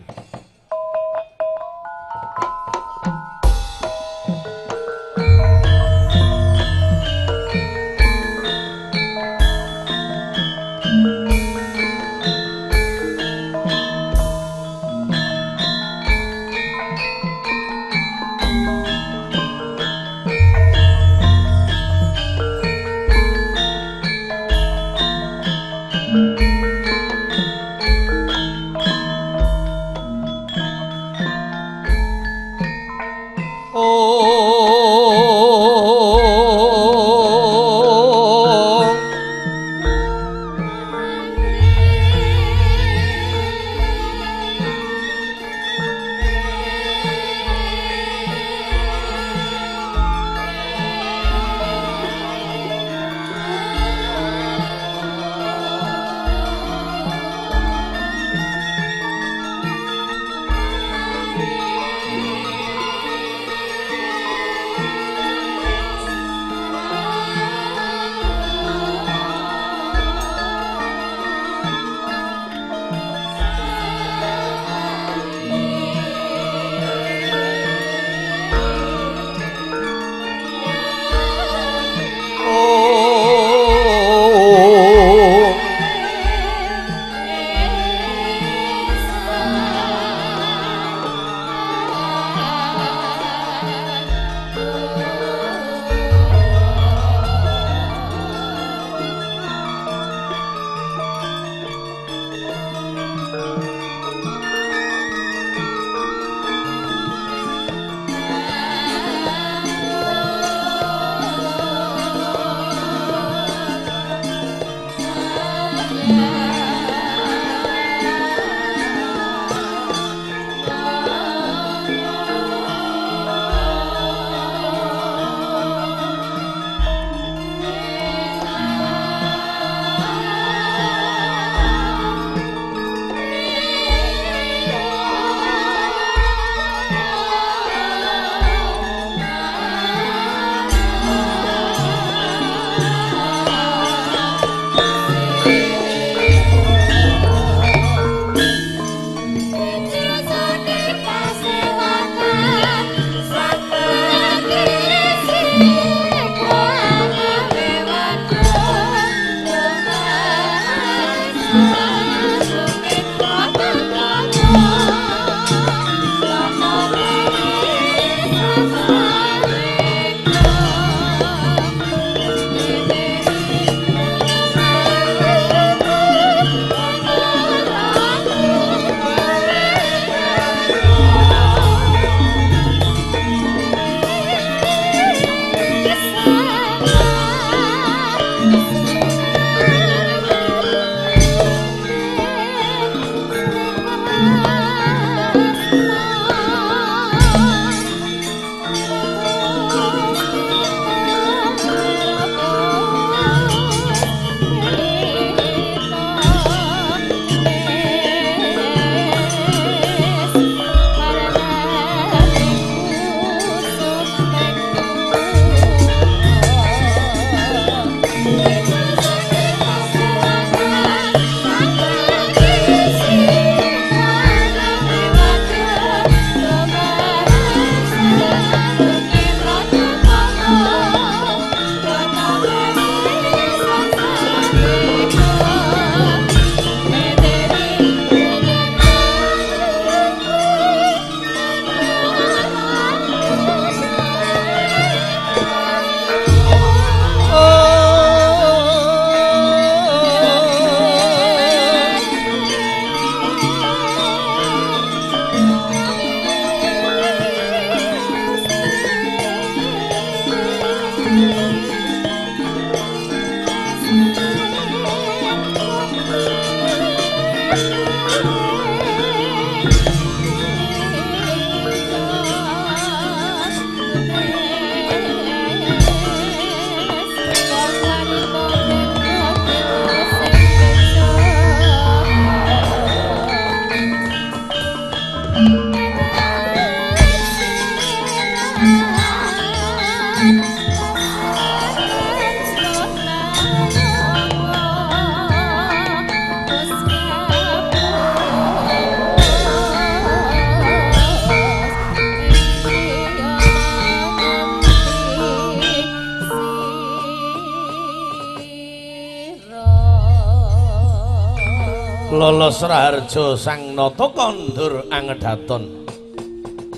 Lolos raharjo sang nata kondur angedhaton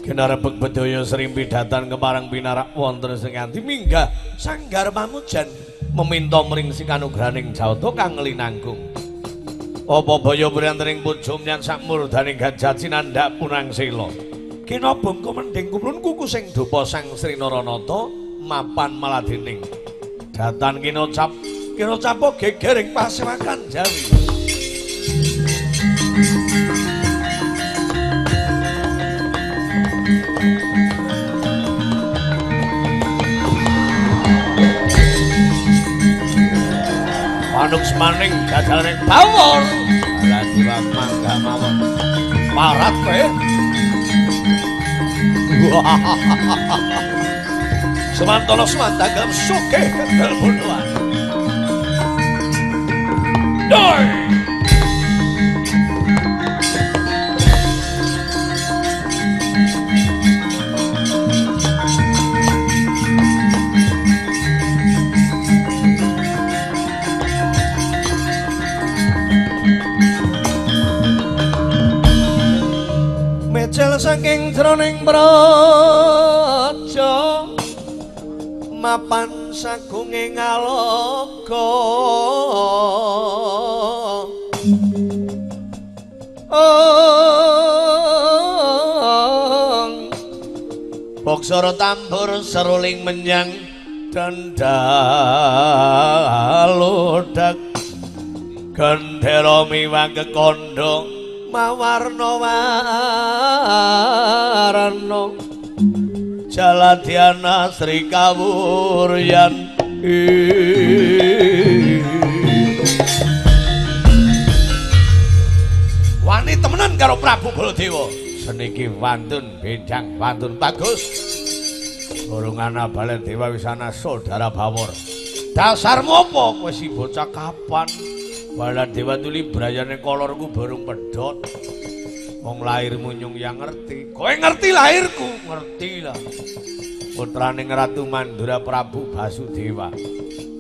Kinarebek bedaya srimpi datan kemarang pinarak wonten sing nganti minggah sanggar mamujan meminta mring sing kanugraning jawata kang linangkung. Apa baya priyantening pucuk nyan sak murdaning gajah cinandak punang sila. Kina bangka mending kumlun kuku sing dupa sang Sri Naranata mapan maladining. Datan kina cap kina capo gegering pasewakan Jawi. Manuk semaning jajalaning bawor ala diwa mangga mawon. Parat kowe. (laughs) Sugih kendel bunuhan Doi jroning praja mapan sagunge ngaloga. Ong. Boksara tambur seruling menyang dandalodak gendera miwang kekondong mawarna warna. Jaladiana Sri Kawuryan Wani temenan karo Prabu Baladewa. Seniki wantun bidang wantun bagus. Burung ana Baladewa wisana saudara bawor. Dasarmu apa? Kowe si bocah kapan Baladewa tuli brayane kolorku burung pedhot Wong lahirmu nyung yang ngerti. Kowe ngerti lahirku? Ngerti lah. Putraning Ratu Mandura Prabu Basudewa.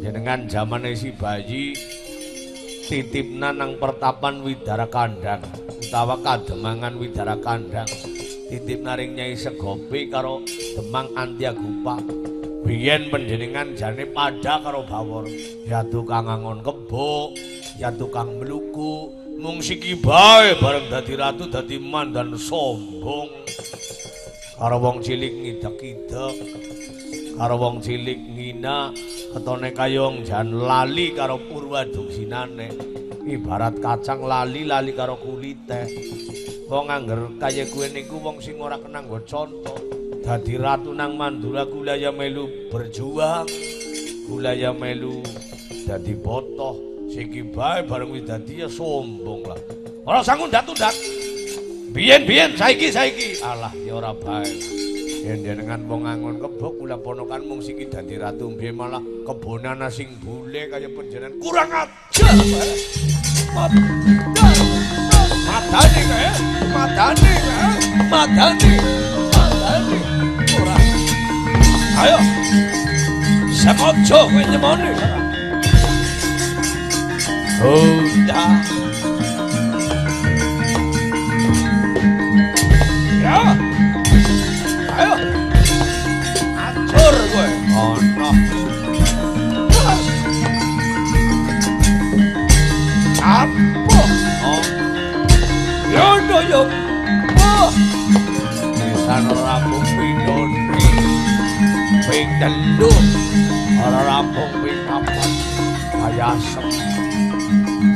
Jenengan zamane si bayi titipna nang pertapan Widara Kandang utawa kademangan Widara Kandang. Titipna ring Nyai Segopi karo Demang Antiagupa. Biyen panjenengan jane pada karo Bawor. Ya tukang angon kebo, ya tukang meluku, mung siki bae bareng dadi ratu dadi mandan sombong. Karo wong cilik ngidek-idek karo wong cilik ngina ketone kayong jan lali karo purwa ibarat kacang lali lali karo kulite. Wong angger kaya kuwe niku wong sing ora kenang nggo conto. Dadi ratu nang mandura kulaya melu berjuang kulaya melu dadi botoh Siki bae bareng wis dadi ya sombong lah. Ora sanggup ndak-ndak. Biyen-biyen saiki saiki. Alah ya ora bae. Yen jenengan wong angon kebok kula ponokan mung siki dadi ratu mbiye malah kebonan sing bule kaya panjenengan kurang ajar. Madani kae, madani kae, madani, madani. Ora. Ayo. Semojo kowe nyemone. Oh. Oh. Nisan rampung pindoni. Ping telu. Ora rampung ping papat.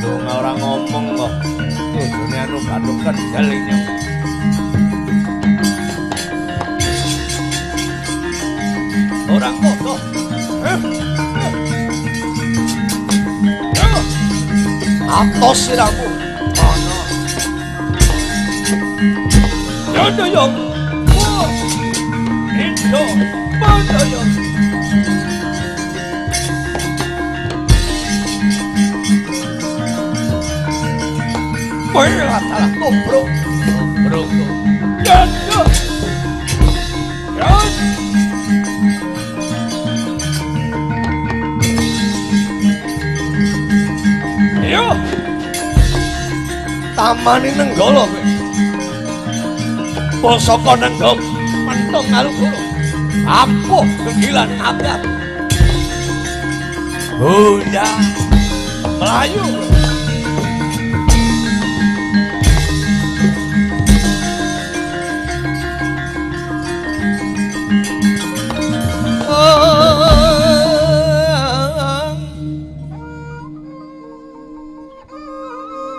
Donga ora ngomong kok. Tujune anu bathuk kendel ini. Orang kodo. Eh. Eh. Atos siramu. Ana. Yondo yo. Wah. Indo. Mana. Muera hasta la compro. Compro. Yondo. Yondo. Yo. Amani nenggala kowe. Pusaka nenggala mentung alukura. Ampuh kegilan abad. Bunda Melayu.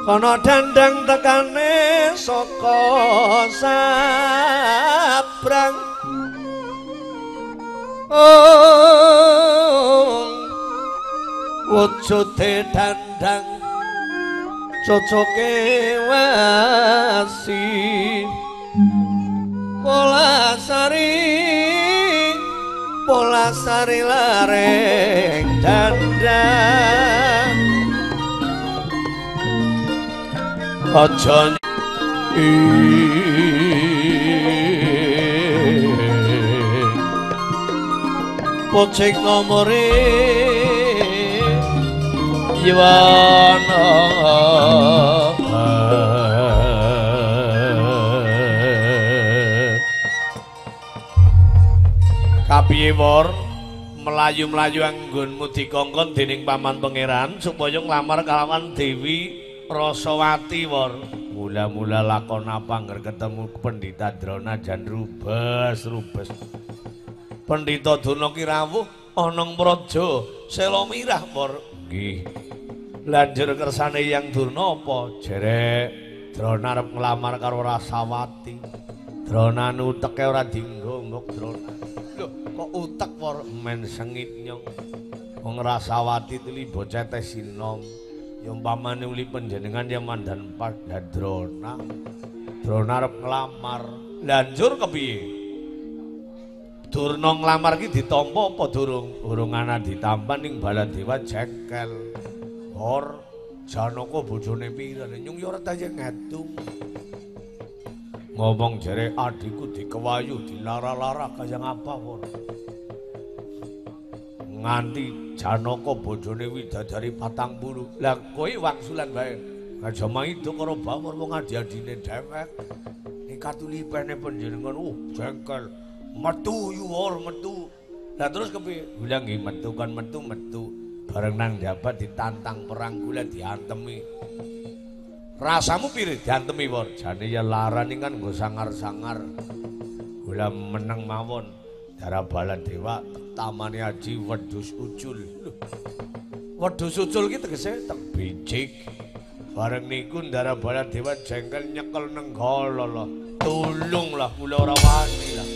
Kono dandang tekane saka sabrang. Oh wujude dandang cocoke wasi. Pola sari pola sari lareng dandang aja Pocek nomore Iwana Kapiye wor melayu-melayu anggonmu dikongkon dening paman pangeran supaya nglamar kalawan Dewi Rasawati wor. Mula-mula lakon apa anggar ketemu pendita Drona jan rubes rubes. Pendita Duna Kirawuh ana praja Selamirah wor. Nggih. Lanjur kersane yang Durna apa? Jerek Drona arep nglamar karo Rasawati. Drona nuteke ora dinggo mbok Drona. Lho kok utek wor men sengit nyong. Wong Rasawati tuli bocah teh sinom ya umpamane uli panjenengan ya mandan pada Drona. Drona arep nglamar. Lanjur kepiye? Durna nglamar ki ditampa apa durung? Urung ana ditampa ning Baladewa jengkel. Hor Janaka bojone pira? Nyung ya ora tayang ngadung ngomong jere adikku dikewayu dilara-lara kaya ngapa wor nganti Janaka bojone widadari patang bulu lah kowe wangsulan bae. Aja maido karo bawor wong adi-adine dhewek. Ning katulipene panjenengan uh jengkel. Metu yu metu. Lah terus kepiye bilang nggih metu kan metu metu. Bareng nang jabat ditantang perang kula diantemi rasamu pilih diantemi wor jane ya larani kan nggo sangar-sangar. Kula meneng mawon. Darah bala dewa tamane aji wedhus ucul. Wedhus ucul ki tegese tek bijik. Bareng niku darah bala dewa jengkel nyekel nenggala lho tulunglah kula ora wani lah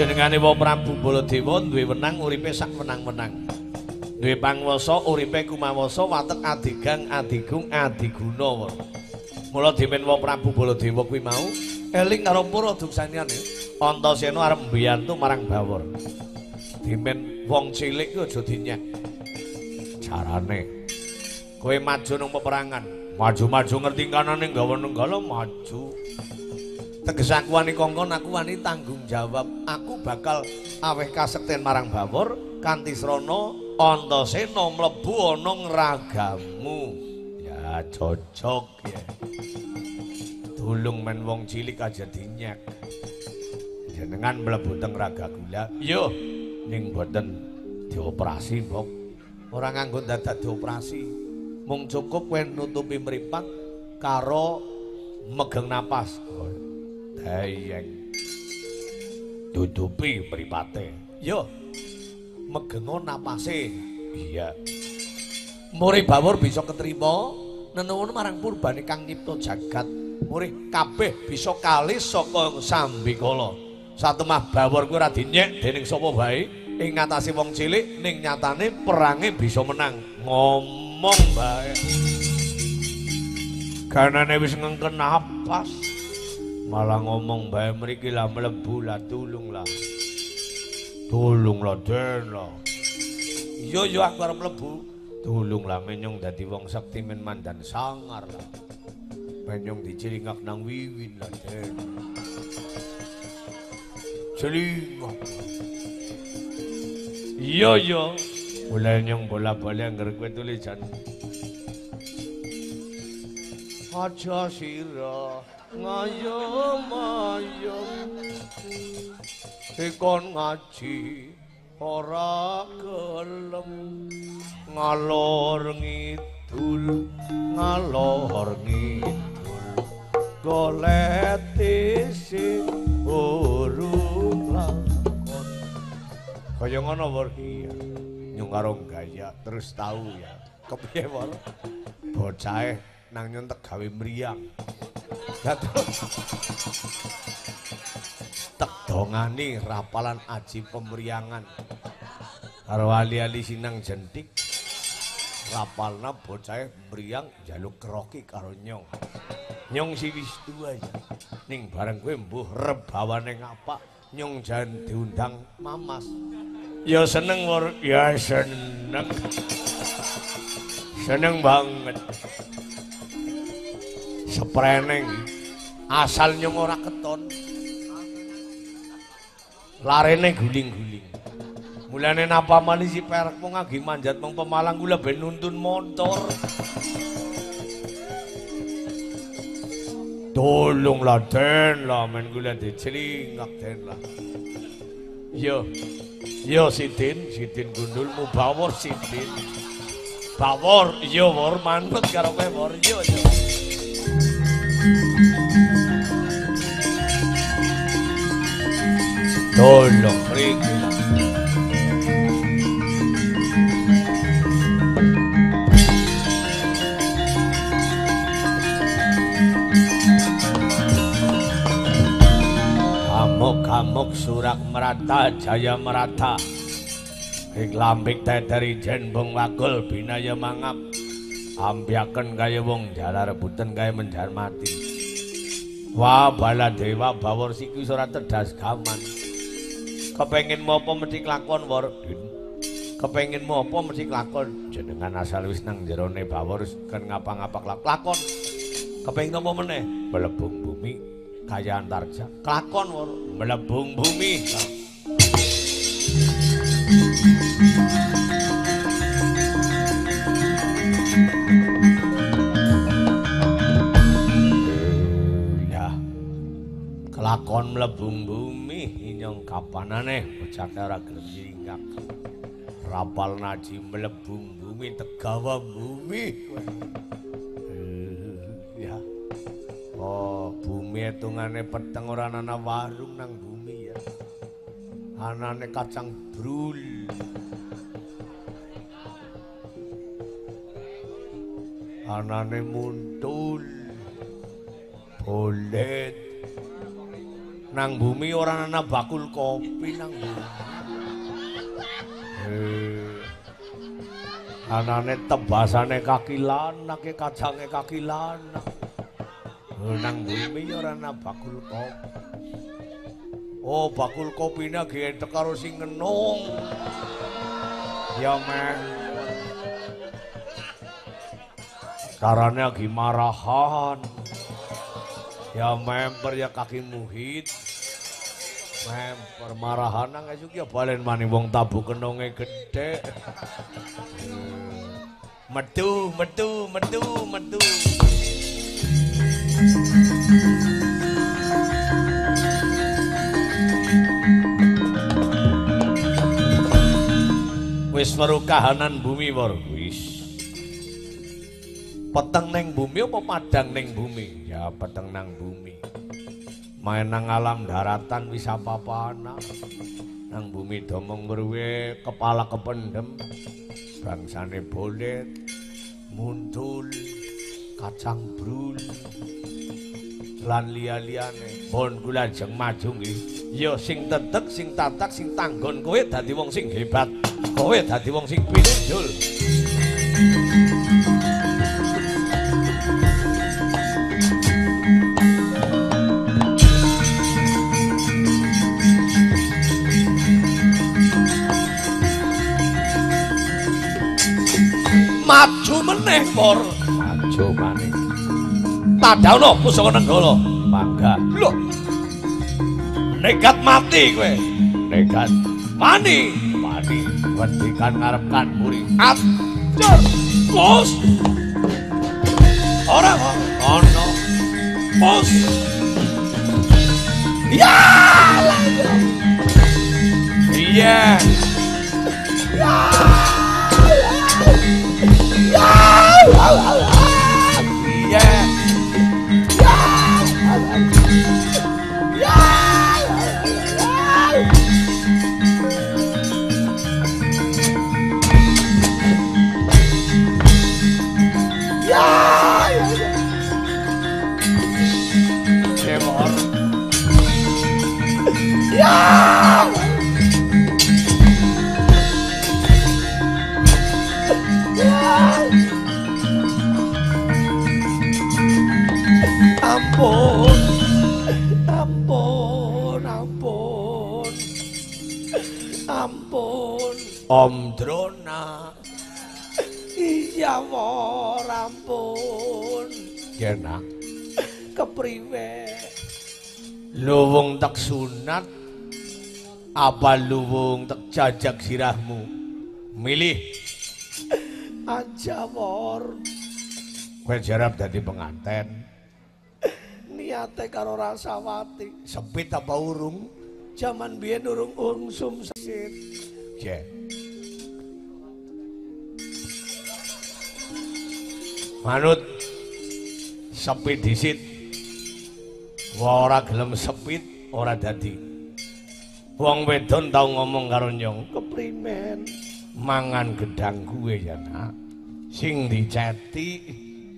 Jenengane Wa Prabu Baladewa duwe wenang uripe sak menang-menang. Duwe pangwasa uripe kumawasa watek adigang adigung adiguna. Mula dimen Wa Prabu Baladewa kuwi mau eling karo para duksaniane. Antasena arep mbiyantu marang Bawor. Dimen wong cilik ku aja dinyek. Carane kowe maju nang peperangan, maju-maju ngerti kanane gawa nenggala maju. Teges aku wani kongkon aku wani tanggung jawab. Aku bakal aweh kasekten marang Bawor kanthi srana Antasena mlebu ana ngragamu. Ya cocok ya. Tulung men wong cilik aja dinyek. Jenengan mlebu teng raga gula. Yo ning boten dioperasi, Mbok. Ora nganggo dadak dioperasi. Mung cukup wen nutupi mripat karo megeng napas. Dayeng. Tutupi mripate. Yo. Megengo napase. Iya. Muri bawur bisa ketrima nenuwun marang purbane kang nyipta jagat. Muri kabeh bisa kalih saka sambikala. Satemah bawur kuwi ora dinyek dening sapa bae ing ngatasi wong cilik ning nyatane perange bisa menang. Ngomong bae. Kanane wis ngengken napas. Malah ngomong bae mriki lah mlebu lah tulung lah. Tulung lah den lah. Iya yo aku arep mlebu. Tulung lah menyong dadi wong sakti men mandan sangar lah. Menyong dicilingak nang wiwin lah den. Celingak. Iya iya. Mulai nyong bola-bali anggar kowe tulisan. Aja sira ngayom-ayom. Ikon ngaji ora gelem. Ngalor ngidul ngalor ngidul. Golek sing urung lakon. Kaya ngono wor iya. Nyung karo gaya terus tahu ya. Kepiye wor bocahe nang nyontek gawe mriyang tek dongani rapalan aji pemriangan. Karo ali-ali sinang jentik. Rapalna bocahe mriyang jaluk keroki karo nyong. Nyong si wis tuwa ya ning bareng kowe mbuh rebawane ngapa nyong jan diundang mamas. Ya seneng ya seneng. Seneng banget sepreneng. Asal nyong ora keton. Larene guling-guling. Mulane napa mali si perak mung ngagi manjat mung pemalang kula ben nuntun motor Tolong lah den. Lah men kula dicelingak den lah. Yo. Yo sidin sidin gundulmu bawor sidin bawor yo wor manut karo kowe wor yo yo Tolong mriki lah Amuk-amuk surak merata jaya merata. Ing lambik teteri jenbong wakul binaya mangap. Ambiaken kaya wong jala rebutan kaya menjar mati. Wah bala dewa bawor siku surat tedas gaman Kepengin apa mesti lakon wordin Kepengin apa mesti lakon Jenengan asal wis nang jerone bawor kan ngapa-ngapa lakon Kepengin apa meneh. Melebung bumi kaya antarja. Kelakon wor. Melebung bumi. Ya. Kelakon melebung bumi inyong kapanane bocah ora gelem nyingkak rapal naji melebung bumi tegawa bumi Eh, ya Oh, bumi etungane peteng ora ana warung nang bumi ya. Anane kacang brul. Anane muntul. Bolet. Nang bumi ora ana bakul kopi nang. Eh. Anane tebasane kaki lanak, kacange kaki lanak. nang bumi ora ana bakul kopi. Oh, bakul kopine gentek karo sing ngenung. Ya men. Karane lagi marahan. Ya memper ya kaki muhit. Memper marahan nang esuk ya balen mani wong tabu kenonge gedhe. Metu, metu, metu, metu. Wis weruh kahanan bumi wis. Peteng neng bumi apa padang neng bumi? Ya peteng nang bumi. Main nang alam daratan wis apa-apana. Nang bumi domong berwe kepala kependem. Bangsane bolet, muntul, kacang brul. lan liya-liyane. Pun kula jeng nggih. Ya sing tetek, sing tatak, sing tanggon kowe dadi wong sing hebat. Kowe dadi wong sing pinunjul. Maju meneh, Por. Maju maneh. Tadhaono pusaka Nenggala. Mangga. Lho. Nekat mati kowe. Nekat. Wani. Wani. Bendikan ngarepkan muri. Atur. Pos. Ora. Ono. Pos. Ya. Iya. Ya. Iya. Yeah! Kena. (laughs) Kepriwe? Luwung tak sunat. Apa luwung tak jajak sirahmu? Milih. (laughs) Aja, Wor. Kowe jarap dadi penganten. (laughs) Niate karo Rasawati. Sepit apa urung? Jaman biyen urung ungsum sesit. Je. Manut sepit disit. Ora gelem sepit ora dadi. Wong wedon tau ngomong karo nyong, Keprimen? mangan gedang gue ya nak. Sing diceti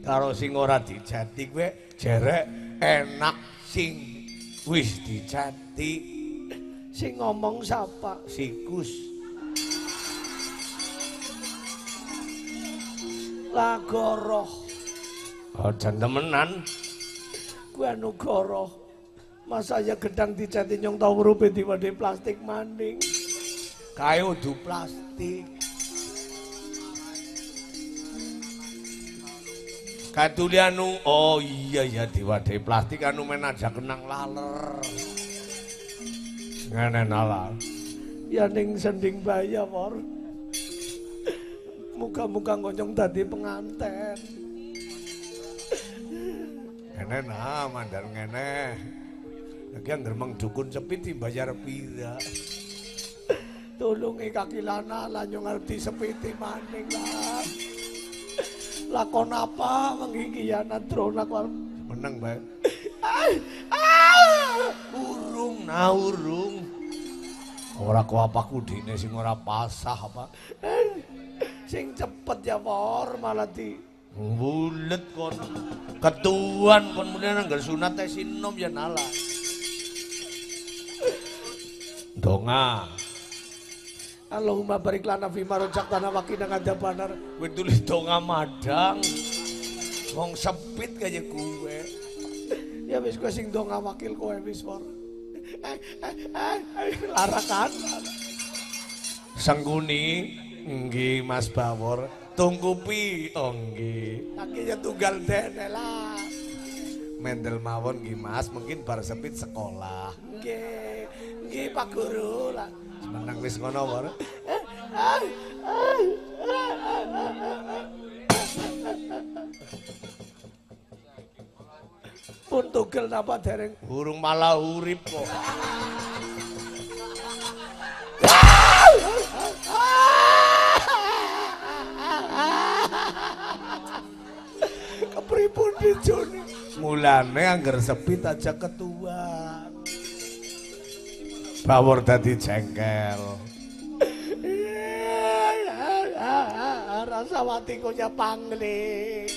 karo sing ora diceti gue jerek enak sing wis diceti Sing ngomong sapa? sikus. Lagoroh. Aja temenan. Kuwi anu goroh. Masa ya gedang diceti nyong tau rupe diwade plastik maning. Kae udu plastik. Katuli anu oh iya ya diwadahi plastik anu men aja kenang laler. Ngene nalar. Ya ning sending baya, Wor. Muga-muga ngonyong dadi penganten. Ngene nah mandar ngene. Lagi anggar mang dukun cepit dibayar pira. Tulungi kaki lana lah nyong disepiti maning lah. Lakon apa menghikianan drona kok Meneng bae. Urung nah urung. Ora kok apa kudine sing ora pasah apa. Sing cepet ya Wor malah di Bulet kon. Ketuan kon mulai nanggar sunat teh sinom ya nala. Donga. Allahumma barik lana fi ma razaqtana wa qina adzabannar. Kowe tulis donga madang. Wong sepit kaya gue. Ya wis kowe sing donga wakil kowe wis Wor. Eh, eh, eh, Larakan. Sengguni nggih Mas Bawor. Tungkupi oh nggih. Kakinya tunggal dene lah. Mendel mawon nggih Mas, mungkin bar sepit sekolah. Nggih, nggih Pak Guru lah. Menang wis ngono Wor. Pun tugel napa dereng Burung malah urip kok. Kepripun dijone. Mulane angger sepit aja ketuan. Bawor dadi jengkel. Rasawati kunya pangling.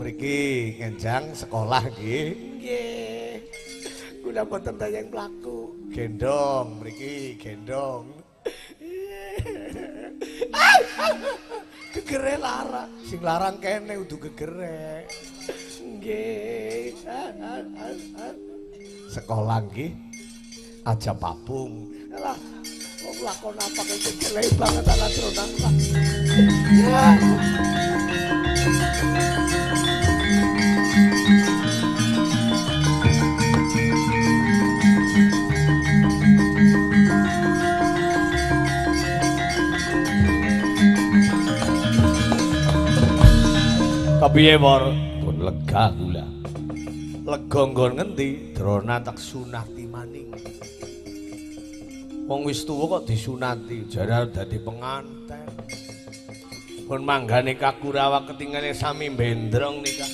Mriki ngenjang sekolah nggih. Nggih. Kula mboten tayang pelaku. Gendong mriki gendong. Gegere lara. Sing larang kene udu gegere. Nggih. Sekolah nggih. Aja papung. Lah, kok lakon apa kok jelek banget ala tronan. Ya. Kepiye Wor? Pun lega kula. Lega nggon ngendi? Drona tak sunati maning. Wong wis tuwa kok disunati, jare dadi penganten. Pun manggane Kakurawa ketingane sami bendrong nikah.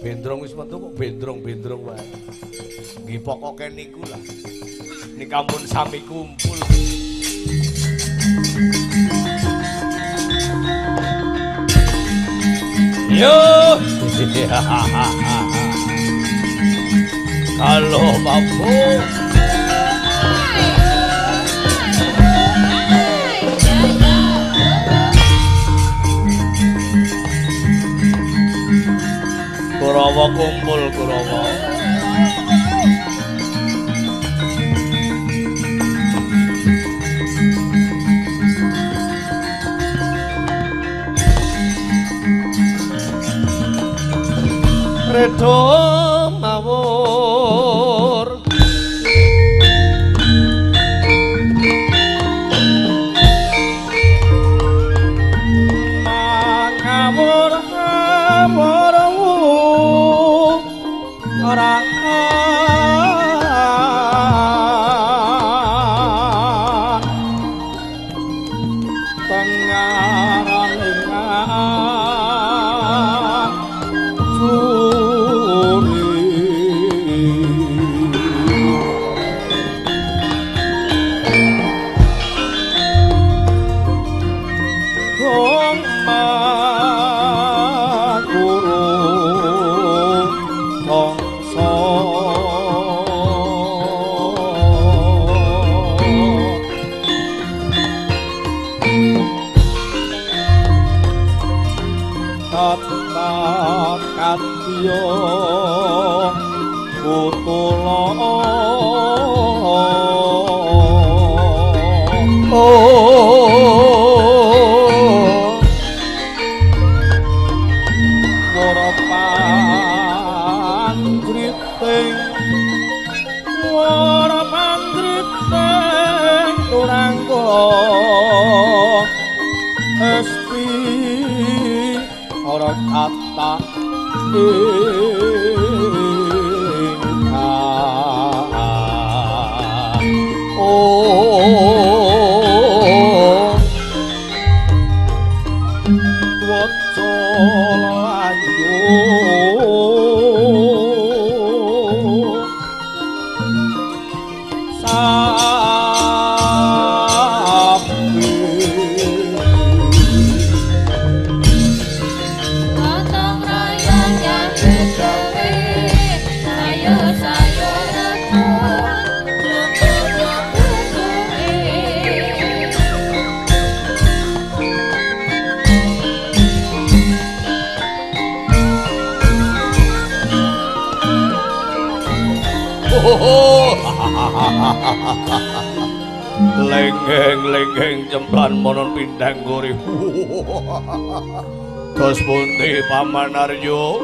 Bendrong wis metu kok bendrong-bendrong wae. Nggih pokoke niku lah. Nikah pun sami kumpul. Yo. (laughs) Kalau mampu. Kurawa kumpul Kurawa. retoma vos. Tata katya kutula Oh ingkang Cemplan monon pindang gori. Dos pundi Paman Aryo?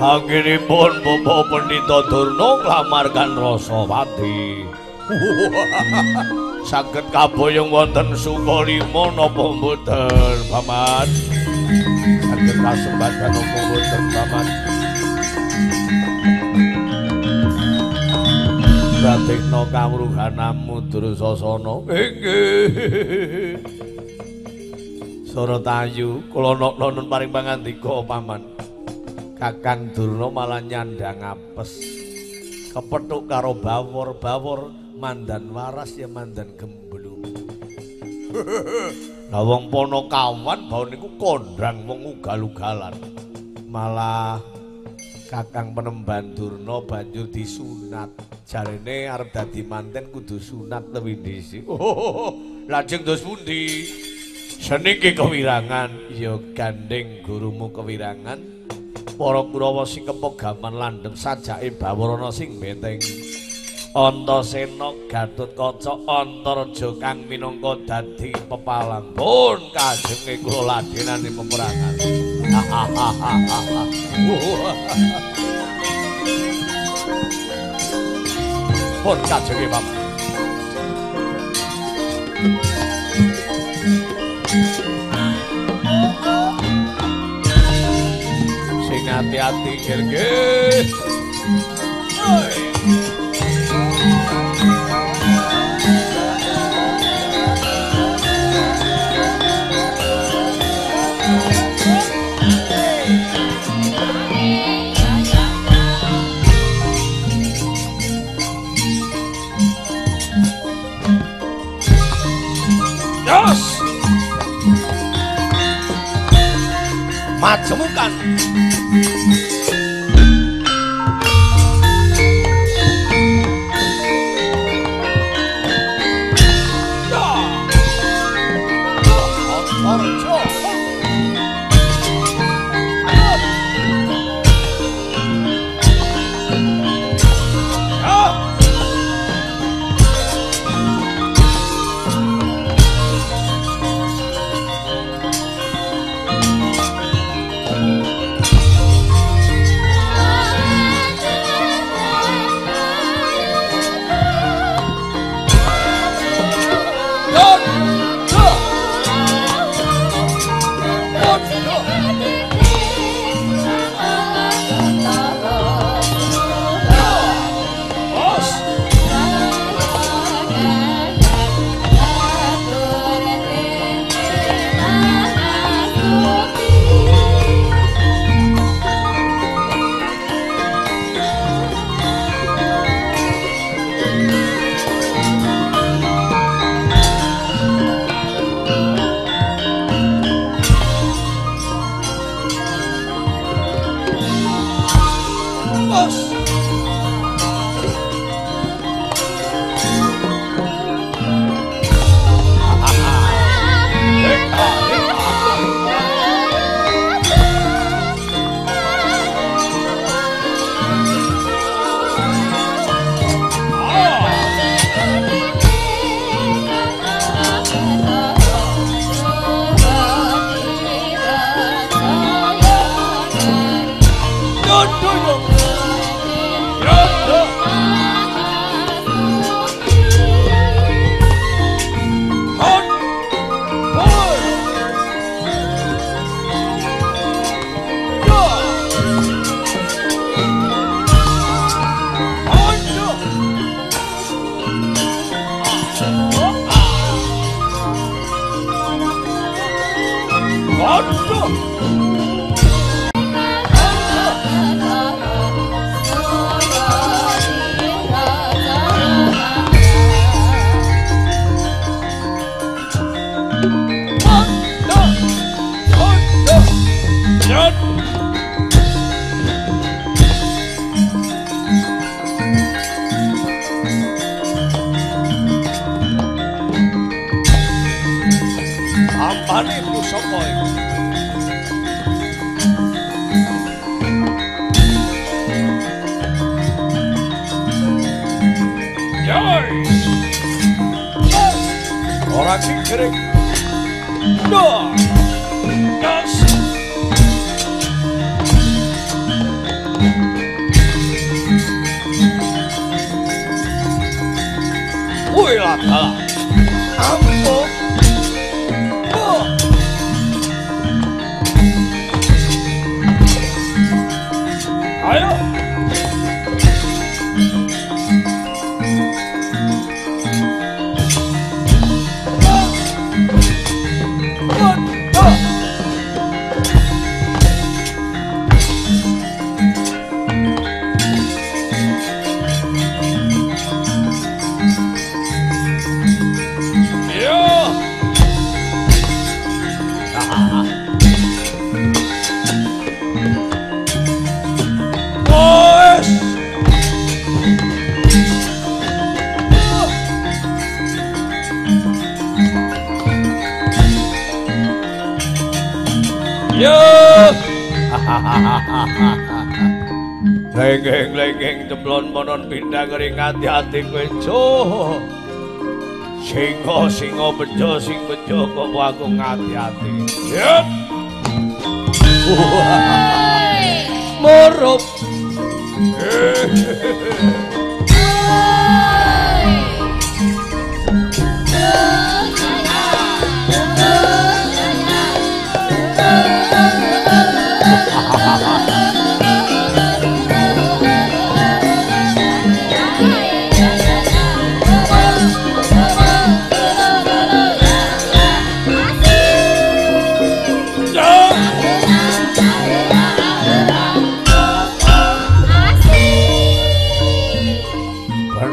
Anggenipun Bapak Pendhita Durna nglamarkan Rasawati. Saged kaboyong wonten Sukalima napa mboten, Paman? Saged kasembatan napa mboten, Paman? Pratikna kawruhanamu Dursasana. Inggih. Saratayu, kula nok-nok paring pangandika paman. Kakang Durna malah nyandang apes. Kepethuk karo bawor-bawor mandan waras ya mandan gemblung. Lah wong Panakawan bau niku kondang wong ugal-ugalan. Malah Kakang Penemban Durna banjur disunat. Jarene arep dadi manten kudu sunat luwih dhisik. Oh, lajeng dos pundi? Seniki kewirangan ya gandeng gurumu kewirangan. Para Kurawa sing kepogaman landhep sajake Bawarana sing benteng. Antasena Gatotkaca Antaraja kang minangka dadi pepalang pun kajenge kula ladenane peperangan. Pun kajenge Bapak. hati-hati nggih. Oi. 嘛，怎么干？Pindah kering hati-hati kowe Cuk. Singo singo bejo sing bejo kok aku ngati-ati. Yep.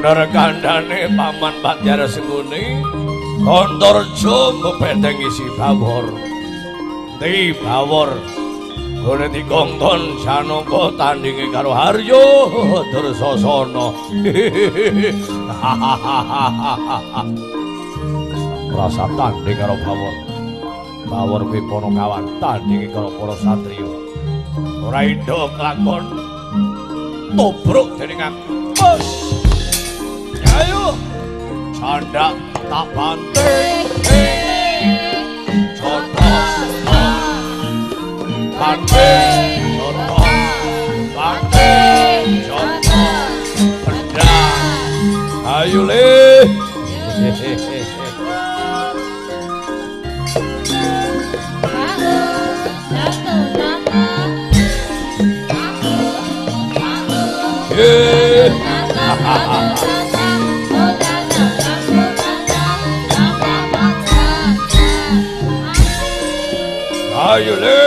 Bener kandhane paman Banjar Senguni Kontorjo mbedeng isi bawor. Di bawor? Gone dikongkon Janaka tandinge karo Haryo Dursasana. (laughs) Rasa tanding karo bawor. Bawor Wipono kawan tandinge karo para satriya. Ora indo kelakon. Tobruk dening aku Ayo. Canda tak banting. Banting Banting Pedang Ayo le Yeah. Ayo le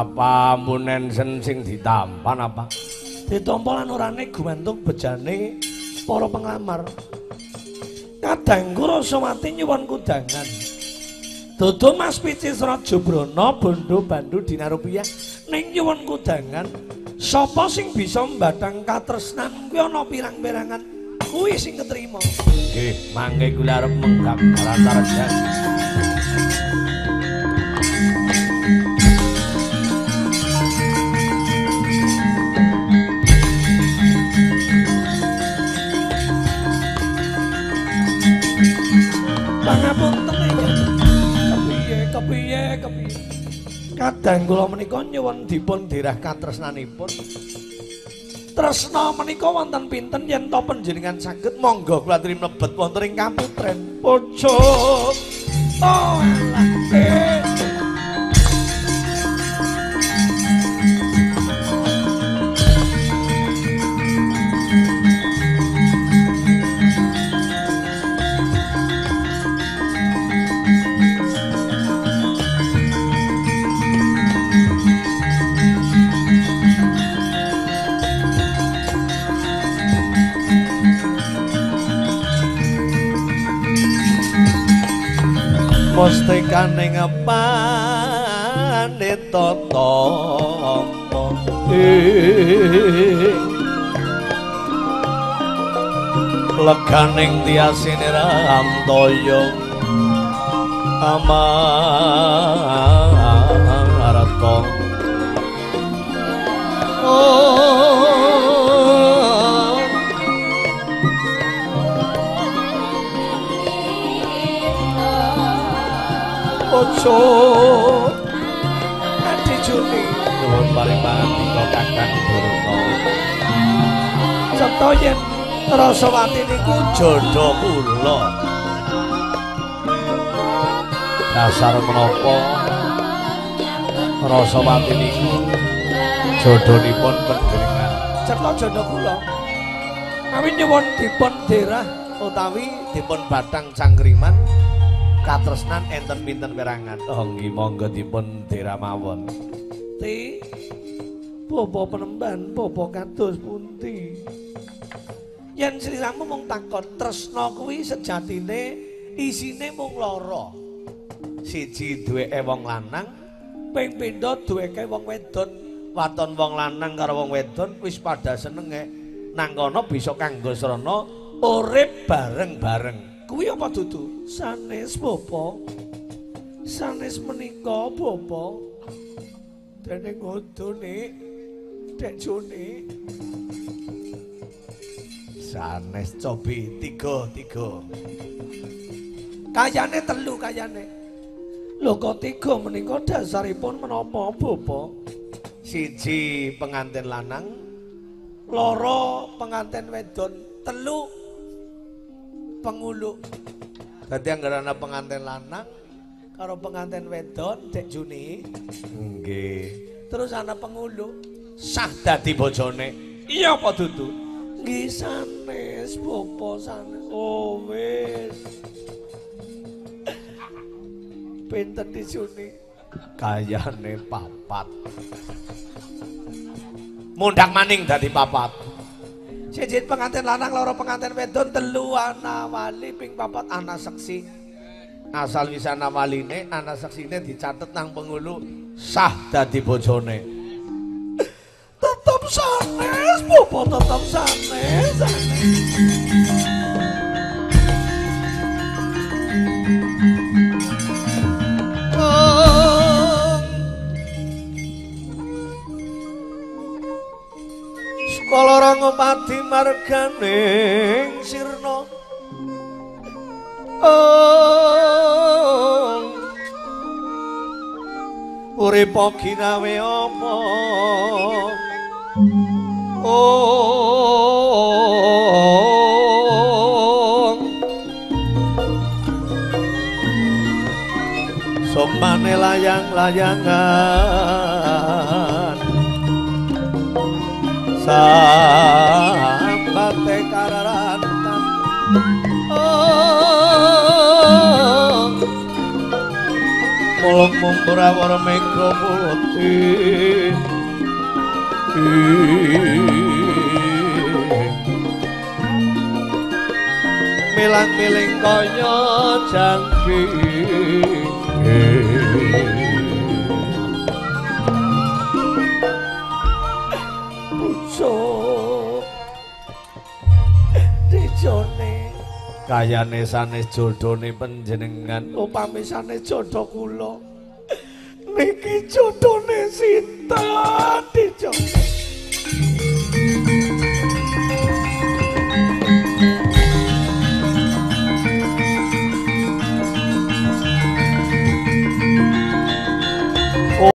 Napa munen sen sing ditampan apa? Ditampa lan orane gumantung bejane para penglamar. Kadangku rasa mati nyuwun kudangan. Dodo Mas Picis Raja Brana Bondo Bandu Dinarupiah ning nyuwun kudangan. Sapa sing bisa mbatang katresnan kuwi ana pirang-pirangan kuwi sing ketrima. Nggih, mangke kula arep menggak rata-rata. Kadang kula menika nyuwun dipun dirah katresnanipun. Tresna menika wonten pinten yen to panjenengan saged monggo kula aturi mlebet wonten ing kaputren. Pucuk. Oh Mustikaning panitata leganing tiasine ramdaya amarta oh ojo ati juni Nuwun paring pangantika Kakang Durna. cetha yen Rasawati niku Jodho kula. Dasar menapa Rasawati niku jodhonipun panjenengan. cetha janda kula kami nyuwun dipun derah utawi dipun batang cangkriman katresnan enten pinten perangan Oh nggih monggo dipun diramawon. ti Bobo penemban, bobo kados pundi. Yen sliramu mung takon tresna kuwi sejatine isine mung loro. Siji duweke wong lanang, ping pindho duweke wong wedon. Waton wong lanang karo wong wedon wis padha senenge. Nang kono bisa kanggo srana urip bareng-bareng. Kuwi apa dudu? Sanes bapa. Sanes menika bapa. Dene ngodone Dek Juni. Sanes cobi tiga tiga. Kayane telu kayane. Lho kok tiga menika dasaripun menapa bapa? Siji pengantin lanang, loro pengantin wedon, telu pengulu. Dadi anggarana pengantin lanang karo pengantin wedon Dek Juni. Nggih. Terus ana pengulu sah dadi bojone. Iya apa dudu? Nggih sanes, bapa sanes. Oh wis. Pinten disuni? Kayane papat. Mundhak maning dadi papat. Siji pengantin lanang, loro pengantin wedon, telu ana wali, ping papat ana seksi. Asal wis ana waline, ana seksine dicatet nang pengulu sah dadi bojone. Tetep sanes, bopo tetep sanes. sanes. Sekolah orang ngopati marganing sirna. Oh. Uripa ginawe apa? Oh. Sompane layang-layangan Sambate kararantan Oh. Mulung mumpura wara mega putih Milang-miling kaya jangkrik Pucuk Dijone Kayane sanes jodhone panjenengan. upami sanes jodho kula. Niki jodhone sinten Dijone